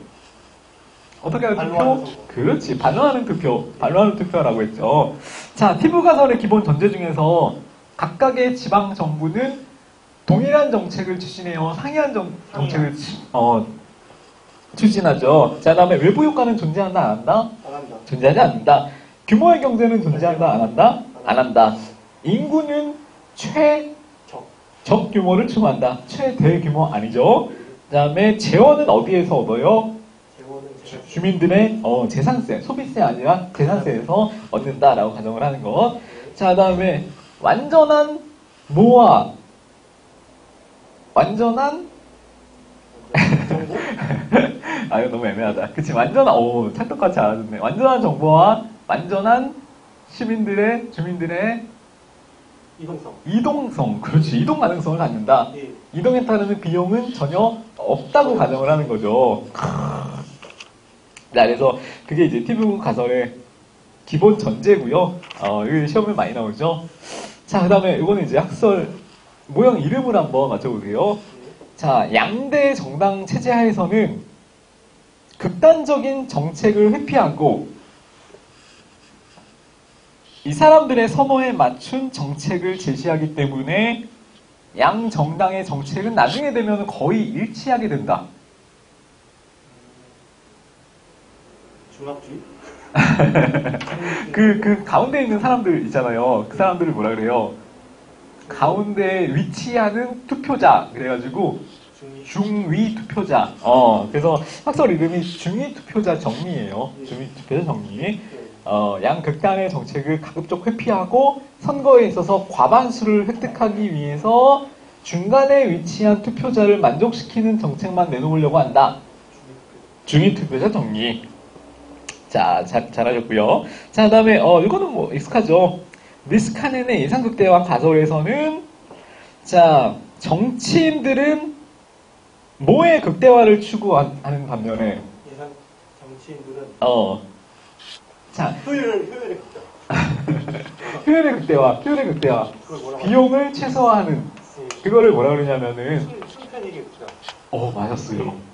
어떻게 하는 투표? 선거. 그렇지 반론하는 투표 반론하는 투표라고 했죠 자 T 부가설의 기본 전제 중에서 각각의 지방 정부는 동일한 정책을 추진해요 상이한 정, 정책을 추- 어, 추진하죠 자 다음에 외부 효과는 존재한다 안 한다? 안 한다. 존재하지 않는다. 규모의 경제는 존재한다, 안 한다? 안 한다. 인구는 최, 적. 적 규모를 추구한다. 최대 규모 아니죠? 그 다음에 재원은 어디에서 얻어요? 주민들의 어, 재산세, 소비세 아니라 재산세에서 얻는다라고 가정을 하는 것. 자, 그 다음에 완전한 모아. 완전한? [laughs] 아, 이거 너무 애매하다. 그치, 완전한, 오, 찰떡같이 알아듣네. 완전한 정보와 완전한 시민들의, 주민들의 이동성. 이동성, 그렇지, 이동 가능성을 갖는다. 예. 이동에 따르는 비용은 전혀 없다고 가정을 하는 거죠. 자, 그래서 그게 이제 TV 가설의 기본 전제고요. 어, 이게 시험에 많이 나오죠. 자, 그 다음에 이거는 이제 학설 모형 이름을 한번 맞춰보세요. 자, 양대 정당 체제 하에서는 극단적인 정책을 회피하고 이 사람들의 선호에 맞춘 정책을 제시하기 때문에 양 정당의 정책은 나중에 되면 거의 일치하게 된다. 중합주의? [laughs] 그, 그 가운데 있는 사람들 있잖아요. 그 사람들을 뭐라 그래요? 가운데 위치하는 투표자. 그래가지고 중위. 투표자. 어, 그래서 학설 이름이 중위 투표자 정리예요. 중위 투표자 정리. 예. 어, 양 극단의 정책을 가급적 회피하고 선거에 있어서 과반수를 획득하기 위해서 중간에 위치한 투표자를 만족시키는 정책만 내놓으려고 한다. 중위 투표자 정리. 자, 잘, 잘하셨고요. 자, 그 다음에, 어, 이거는 뭐, 익숙하죠. 니스카넨의 예상극대화 가설에서는, 자, 정치인들은 뭐의 극대화를 추구하는 반면에, 정치인들은 어, 자, 효율, 효율이 극대. 효율의 극대화, [laughs] 효율의 극대화. 그걸 뭐라고 비용을 최소화하는, 하지? 그거를 뭐라 그러냐면은, 순, 순편익이 극대. 어, 맞았어요.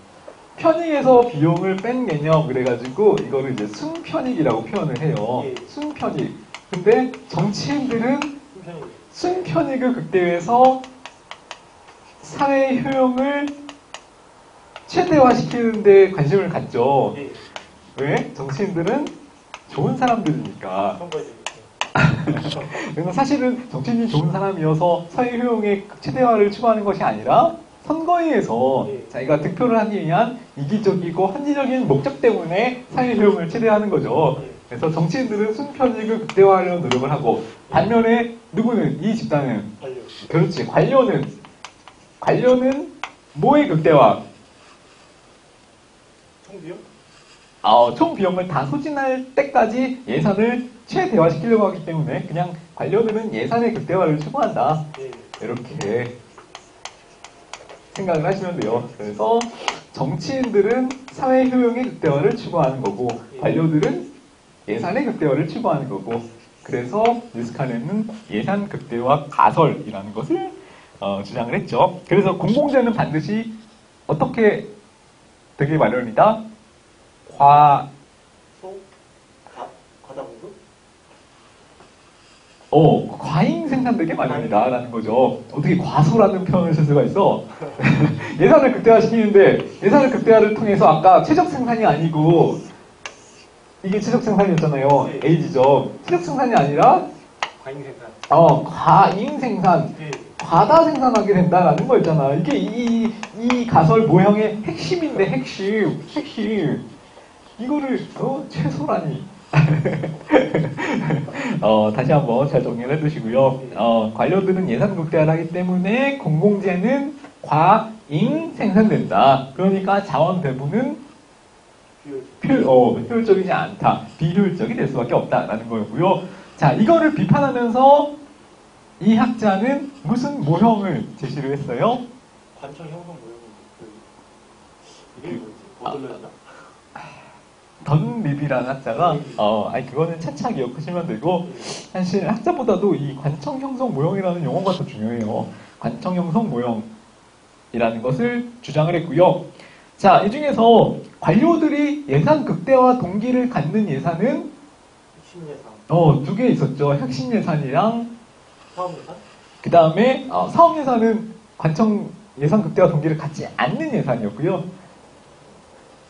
편익에서 비용을 뺀 개념 그래가지고 이거를 이제 순편익이라고 표현을 해요. 예. 순편익. 근데 정치인들은 순편익이. 순편익을 극대화해서 사회 효용을 최대화시키는데 관심을 갖죠. 예. 왜? 정치인들은 좋은 사람들이니까. [laughs] 그래서 사실은 정치인이 좋은 사람이어서 사회 효용의 최대화를 추구하는 것이 아니라 선거에서 예. 자기가 득표를 하기 위한 이기적이고 합리적인 목적 때문에 사회 효용을 최대화하는 거죠. 예. 그래서 정치인들은 순편익을 극대화하려는 노력을 하고 반면에 누구는 이 집단은. 그렇지 관료는 관료는 뭐의 극대화? 총비용? 어, 총 비용을 다 소진할 때까지 예산을 최대화시키려고 하기 때문에 그냥 관료들은 예산의 극대화를 추구한다. 예. 이렇게 생각을 하시면 돼요. 그래서 정치인들은 사회 효용의 극대화를 추구하는 거고 관료들은 예산의 극대화를 추구하는 거고 그래서 뉴스카네는 예산 극대화 가설이라는 것을 어, 주장을 했죠. 그래서 공공재는 반드시 어떻게 되게 마련이다? 과, 소? 과? 과다 공급? 어, 과잉 생산 되게 마련이다라는 거죠. 어떻게 과소라는 표현을 쓸 수가 있어? [laughs] 예산을 극대화 시키는데 예산을 극대화를 통해서 아까 최적 생산이 아니고 이게 최적 생산이었잖아요. 네. A지죠. 최적 생산이 아니라 과잉 생산. 어, 과잉 생산, 예. 과다 생산하게 된다라는 거였잖아. 이게 이, 이 가설 모형의 핵심인데 핵심, 핵심. 이거를 어, 최소라니. [laughs] 어, 다시 한번 잘 정리를 해두시고요. 어, 관료들은 예산 극대화를 하기 때문에 공공재는 과잉 생산된다. 그러니까 자원 배분은. 효, 어, 효율적이지 않다. 비효율적이 될 수밖에 없다라는 거였고요. 자, 이거를 비판하면서 이 학자는 무슨 모형을 제시를 했어요? 관청 형성 모형은 그 이름이 뭐지? 아. 보들레나? 던립이라는 학자가 어, 아니 그거는 차차 기억하시면 되고 사실 학자보다도 이 관청 형성 모형이라는 용어가 더 중요해요. 관청 형성 모형이라는 것을 주장을 했고요. 자, 이 중에서 관료들이 예산 극대화 동기를 갖는 예산은 핵심 예산, 어, 두 개 있었죠. 핵심 예산이랑 사업 예산, 그 다음에 어, 사업 예산은 관청 예산 극대화 동기를 갖지 않는 예산이었고요.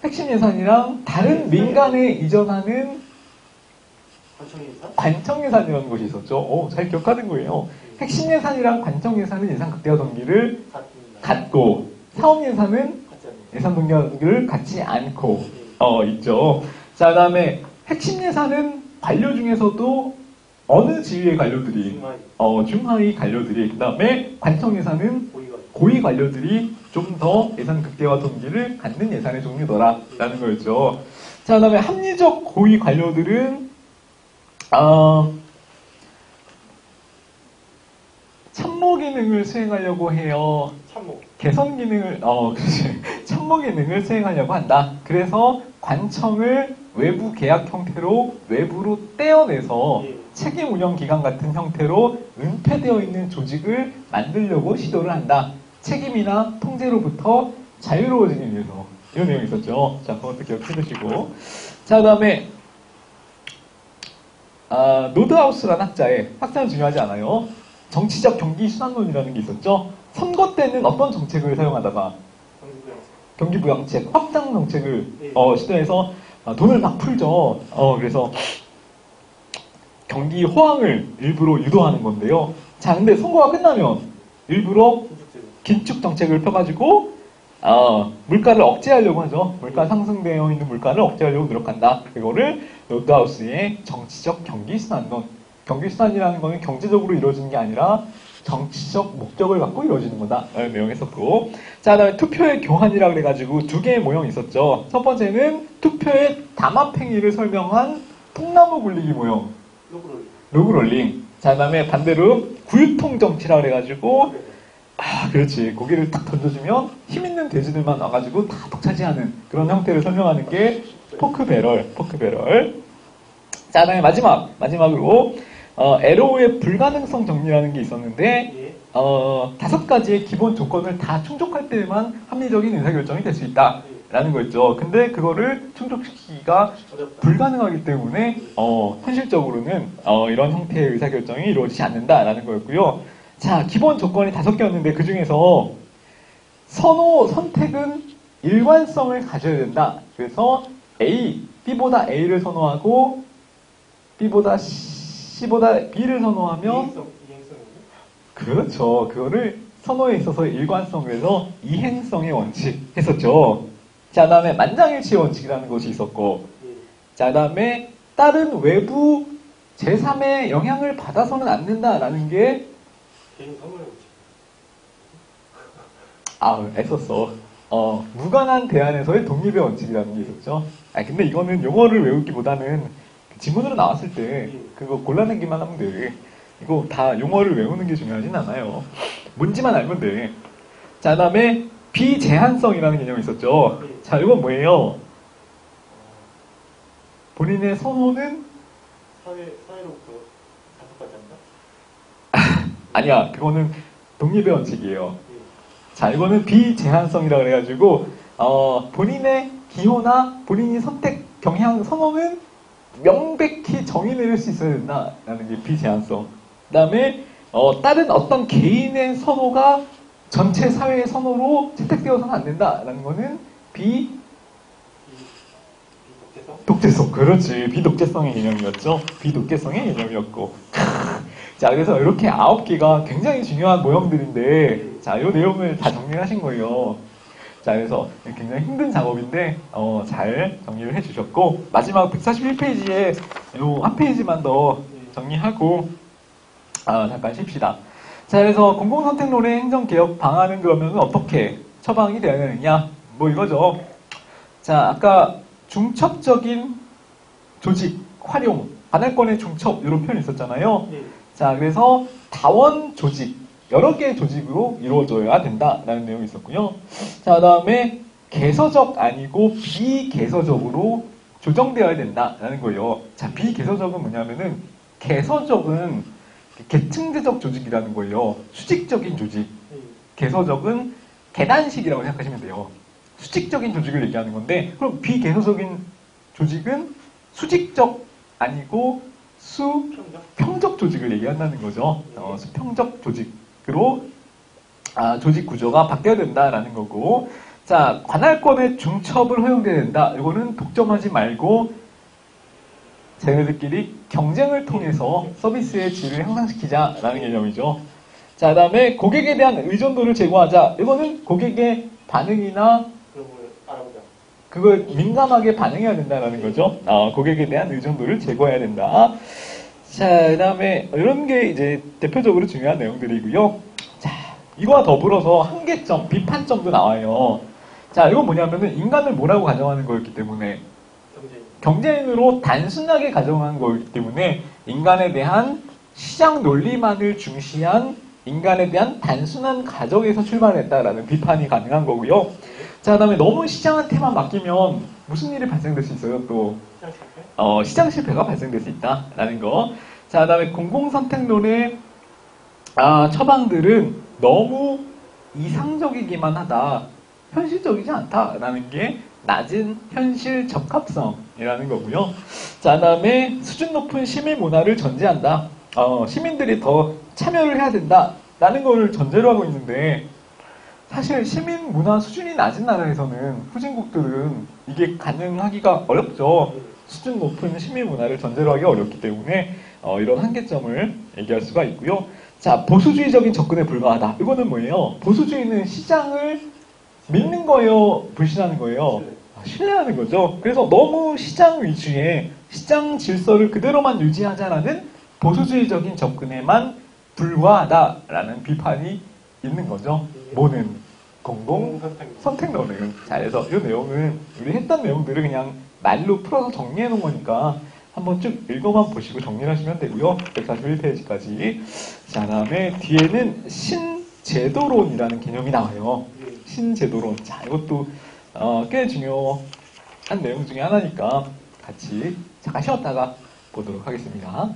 핵심 예산이랑 다른 민간에 이전하는 관청 예산, 관청 예산이라는 것이 있었죠. 오, 잘 기억하는 거예요. 핵심 예산이랑 관청 예산은 예산 극대화 동기를. 갖고 사업 예산은. 예산 동기를 갖지 않고 네. 어 있죠. 자, 그다음에 핵심 예산은 관료 중에서도 어느 지위의 관료들이 어 중하위 관료들이 그다음에 관청 예산은 고위 관료들이 좀 더 예산 극대화 동기를 갖는 예산의 종류더라라는 거였죠. 자, 그 다음에 합리적 고위 관료들은 어, 참모 기능을 수행하려고 해요. 참모, 개선 기능을 어 [laughs] 그렇지 참모 기능을 수행하려고 한다. 그래서 관청을 외부 계약 형태로 외부로 떼어내서 예. 책임 운영 기관 같은 형태로 은폐되어 있는 조직을 만들려고 시도를 한다. 책임이나 통제로부터 자유로워지기 위해서 이런 내용이 있었죠. 자, 그것도 기억해 두시고 자, 그 다음에 아, 노드하우스라는 학자의 학자는 중요하지 않아요. 정치적 경기 순환론이라는 게 있었죠. 선거 때는 어떤 정책을 사용하다가 경기 부양, 경기 부양책, 확장 정책을 네. 어, 시도해서 어, 돈을 막 풀죠. 어, 그래서 경기 호황을 일부러 유도하는 건데요. 자, 근데 선거가 끝나면 일부러 긴축 정책을 펴가지고 어, 물가를 억제하려고 하죠. 물가 상승되어 있는 물가를 억제하려고 노력한다. 이거를 노드하우스의 정치적 경기 순환론. 경기 순환이라는 거는 경제적으로 이루어지는 게 아니라 정치적 목적을 갖고 이루어지는 거다. 라는 내용이 있었고. 자, 그 다음에 투표의 교환이라 그래가지고 두 개의 모형이 있었죠. 첫 번째는 투표의 담합행위를 설명한 통나무 굴리기 모형. log roll, log rolling. 자, 그 다음에 반대로 구유통 정치라 그래가지고 네. 아, 그렇지. 고기를 딱 던져주면 힘 있는 돼지들만 와가지고 다 독차지하는 그런 형태를 설명하는 게 pork barrel, pork barrel. 자, 그다음에 마지막, 마지막으로 어, 에로우의 불가능성 정리라는 게 있었는데 예, 어, 다섯 가지의 기본 조건을 다 충족할 때만 합리적인 의사결정이 될 수 있다 라는 거였죠. 근데 그거를 충족시키기가. 불가능하기 때문에 어, 현실적으로는 어, 이런 형태의 의사결정이 이루어지지 않는다라는 거였고요. 자, 기본 조건이 다섯 개였는데 그 중에서 선호 선택은 일관성을 가져야 된다. 그래서 A, B보다 A를 선호하고 B보다 C보다 B를 선호하면? 그렇죠. 그거를 선호에 있어서 일관성 그래서 이행성의 원칙 했었죠. 자, 다음에 만장일치의 원칙이라는 것이 있었고 예, 자, 다음에 다른 외부 제3의 영향을 받아서는 안 된다라는 게, 개인 원칙. 아, 애썼어. 어, 무관한 대안에서의 독립의 원칙이라는 게 있었죠. 아, 근데 이거는 용어를 외우기보다는 그 지문으로 나왔을 때 그거 골라내기만 하면 돼. 이거 다 용어를 외우는 게 중요하진 않아요. 뭔지만 알면 돼. 자, 그 다음에 비제한성이라는 개념이 있었죠. 자, 이건 뭐예요? 본인의 선호는 사회, 사회로부터 다섯 가지 한다? 아니야. 그거는 독립의 원칙이에요. 예, 자, 이거는 비제한성이라 그래가지고, 어, 본인의 기호나 본인이 선택 경향 선호는 명백히 정의 내릴 수 있어야 된다라는 게 비제한성. 그 다음에, 어, 다른 어떤 개인의 선호가 전체 사회의 선호로 채택되어서는 안 된다라는 거는 비, 비, 비독재성? 독재성. 그렇지. 비독재성의 개념이었죠. 비독재성의 개념이었고. 자, 그래서 이렇게 아홉 개가 굉장히 중요한 모형들인데, 자, 이 내용을 다 정리를 하신 거예요. 자, 그래서 굉장히 힘든 작업인데, 어, 잘 정리를 해주셨고, 마지막 141페이지에 요 한 페이지만 더 정리하고, 아, 잠깐 쉽시다. 자, 그래서 공공선택론의 행정개혁 방안은 그러면 어떻게 처방이 되어야 되느냐? 뭐 이거죠. 자, 아까 중첩적인 조직, 활용, 관할권의 중첩, 이런 표현이 있었잖아요. 예, 자, 그래서 다원 조직, 여러 개의 조직으로 이루어져야 된다라는 내용이 있었고요. 자, 그 다음에 개서적 아니고 비개서적으로 조정되어야 된다라는 거예요. 자, 비개서적은 뭐냐면은 개서적은 계층제적 조직이라는 거예요. 수직적인 조직. 예. 개서적은 계단식이라고 생각하시면 돼요. 수직적인 조직을 얘기하는 건데, 그럼 비개서적인 조직은 수직적 아니고 수평적. 조직을 얘기한다는 거죠. 어, 수평적 조직으로 아, 조직 구조가 바뀌어야 된다라는 거고, 자 관할권의 중첩을 허용돼야 된다. 이거는 독점하지 말고 쟤네들끼리 경쟁을 통해서 서비스의 질을 향상시키자라는 개념이죠. 자, 그 다음에 고객에 대한 의존도를 제고하자. 이거는 고객의 반응이나. 그걸 민감하게 반응해야 된다는 거죠. 어, 고객에 대한 의존도를 제고해야 된다. 자, 그 다음에 이런 게 이제 대표적으로 중요한 내용들이고요. 자, 이거와 더불어서 한계점, 비판점도 나와요. 자, 이건 뭐냐면은 인간을 뭐라고 가정하는 거였기 때문에 경쟁. 경쟁으로 단순하게 가정한 거기 때문에 인간에 대한 시장 논리만을 중시한 인간에 대한 단순한 가정에서 출발했다라는 비판이 가능한 거고요. 자, 그 다음에 너무 시장한테만 맡기면 무슨 일이 발생될 수 있어요, 또. 시장 실패. 어, 시장 실패가 발생될 수 있다라는 거. 자, 그 다음에 공공선택론의 아, 처방들은 너무 이상적이기만 하다, 현실적이지 않다라는 게 낮은 현실 적합성이라는 거고요. 자, 그 다음에 수준 높은 시민 문화를 전제한다. 어, 시민들이 더 참여를 해야 된다라는 걸 전제로 하고 있는데 사실 시민 문화 수준이 낮은 나라에서는 후진국들은 이게 가능하기가 어렵죠. 예. 수준 높은 시민 문화를 전제로 하기 어렵기 때문에 어, 이런 한계점을 얘기할 수가 있고요. 자, 보수주의적인 접근에 불과하다. 이거는 뭐예요? 보수주의는 시장을 믿는 거예요? 불신하는 거예요? 아, 신뢰하는 거죠. 그래서 너무 시장 위주의 시장 질서를 그대로만 유지하자라는 보수주의적인 접근에만 불과하다라는 비판이 있는 거죠. 뭐는 공공 선택. 선택론은. 자, 그래서 이 내용은 우리 했던 내용들을 그냥 말로 풀어서 정리해 놓은 거니까 한번 쭉 읽어만 보시고 정리를 하시면 되고요. 141페이지까지. 자, 다음에 뒤에는 신제도론이라는 개념이 나와요. 예. 신제도론. 자, 이것도 어, 꽤 중요한 내용 중에 하나니까 같이 잠깐 쉬었다가 보도록 하겠습니다.